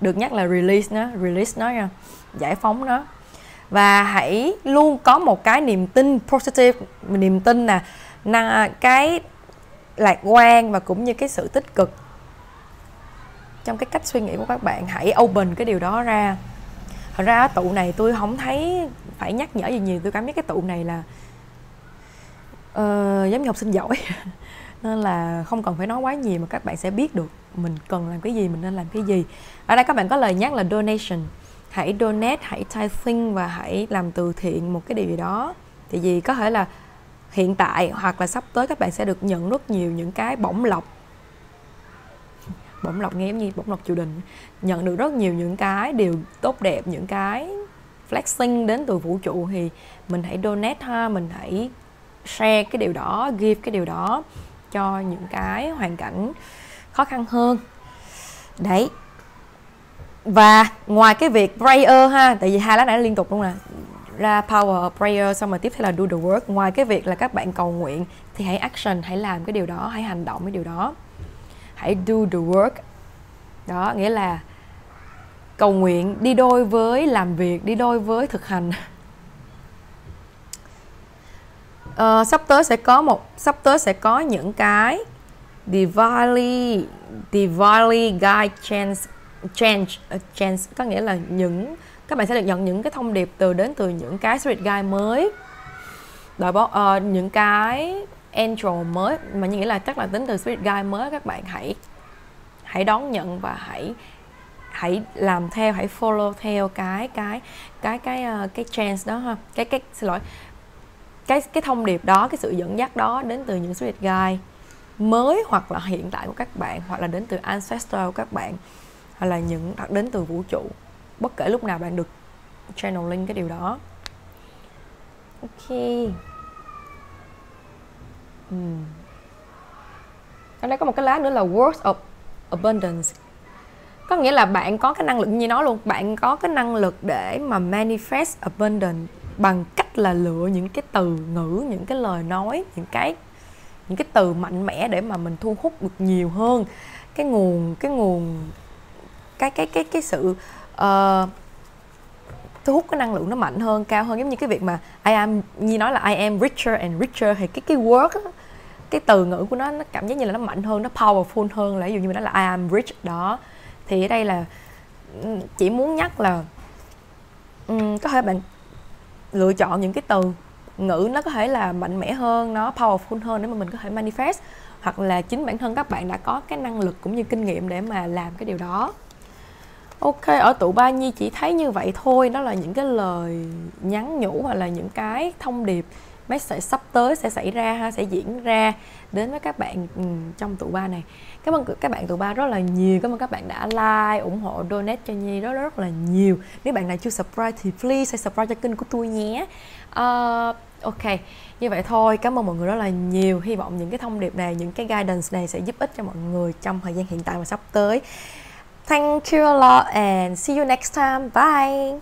Được nhắc là release nó release nó nha, giải phóng nó. Và hãy luôn có một cái niềm tin positive, niềm tin nè là cái lạc quan và cũng như cái sự tích cực trong cái cách suy nghĩ của các bạn hãy open cái điều đó ra. Thật ra tụ này tôi không thấy phải nhắc nhở gì nhiều tôi cảm giác cái tụ này là uh, giống như học sinh giỏi. Nên là không cần phải nói quá nhiều mà các bạn sẽ biết được mình cần làm cái gì mình nên làm cái gì. Ở đây các bạn có lời nhắc là donation. Hãy donate hãy tithing và hãy làm từ thiện một cái điều gì đó. Thì vì có thể là hiện tại hoặc là sắp tới các bạn sẽ được nhận rất nhiều những cái bổng lộc bổng lộc nghe giống như bổng lộc triều đình, nhận được rất nhiều những cái điều tốt đẹp, những cái flexing đến từ vũ trụ, thì mình hãy donate ha, mình hãy share cái điều đó, give cái điều đó cho những cái hoàn cảnh khó khăn hơn. Đấy. Và ngoài cái việc prayer ha, tại vì hai lá nãy liên tục luôn nè. Ra power prayer, xong rồi tiếp theo là do the work. Ngoài cái việc là các bạn cầu nguyện, thì hãy action, hãy làm cái điều đó, hãy hành động cái điều đó hãy do the work. Đó nghĩa là cầu nguyện đi đôi với làm việc đi đôi với thực hành. Uh, sắp tới sẽ có một sắp tới sẽ có những cái divinely divinely guide chance change uh, ờ, chance có nghĩa là những các bạn sẽ được nhận những cái thông điệp từ đến từ những cái spirit guide mới. Đợi bó uh, những cái angel mới mà như nghĩa là chắc là tính từ spirit guide mới các bạn hãy hãy đón nhận và hãy hãy làm theo hãy follow theo cái cái cái cái ờ, cái, cái chance đó ha. Cái cái xin lỗi cái cái thông điệp đó cái sự dẫn dắt đó đến từ những spirit guide mới hoặc là hiện tại của các bạn hoặc là đến từ ancestor của các bạn hoặc là những hoặc đến từ vũ trụ. Bất kể lúc nào bạn được channeling cái điều đó. Ok ừ. ở đây có một cái lá nữa là words of abundance. Có nghĩa là bạn có cái năng lực như nó luôn. Bạn có cái năng lực để mà manifest abundance bằng cách là lựa những cái từ ngữ những cái lời nói những cái những cái từ mạnh mẽ để mà mình thu hút được nhiều hơn. Cái nguồn cái nguồn cái cái cái cái sự uh, thu hút cái năng lượng nó mạnh hơn cao hơn giống như cái việc mà I am như nói là I am richer and richer thì cái cái word đó, cái từ ngữ của nó nó cảm giác như là nó mạnh hơn nó powerful hơn là ví dụ như mình nói là I am rich đó. Thì ở đây là ừ, chỉ muốn nhắc là um, có thể bạn lựa chọn những cái từ ngữ nó có thể là mạnh mẽ hơn nó powerful hơn để mà mình có thể manifest hoặc là chính bản thân các bạn đã có cái năng lực cũng như kinh nghiệm để mà làm cái điều đó ok ở tụ ba nhi chỉ thấy như vậy thôi. Nó là những cái lời nhắn nhủ hoặc là những cái thông điệp mấy sẽ sắp tới sẽ xảy ra ha sẽ diễn ra đến với các bạn ừ, trong tụ ba này. Cảm ơn các bạn tụ ba rất là nhiều. Cảm ơn các bạn đã like ủng hộ donate cho nhi rất rất là nhiều. Nếu bạn nào chưa subscribe thì please hãy subscribe cho kênh của tôi nhé. Uh, ok như vậy thôi. Cảm ơn mọi người rất là nhiều. Hy vọng những cái thông điệp này những cái guidance này sẽ giúp ích cho mọi người trong thời gian hiện tại và sắp tới. Thank you a lot and see you next time. Bye.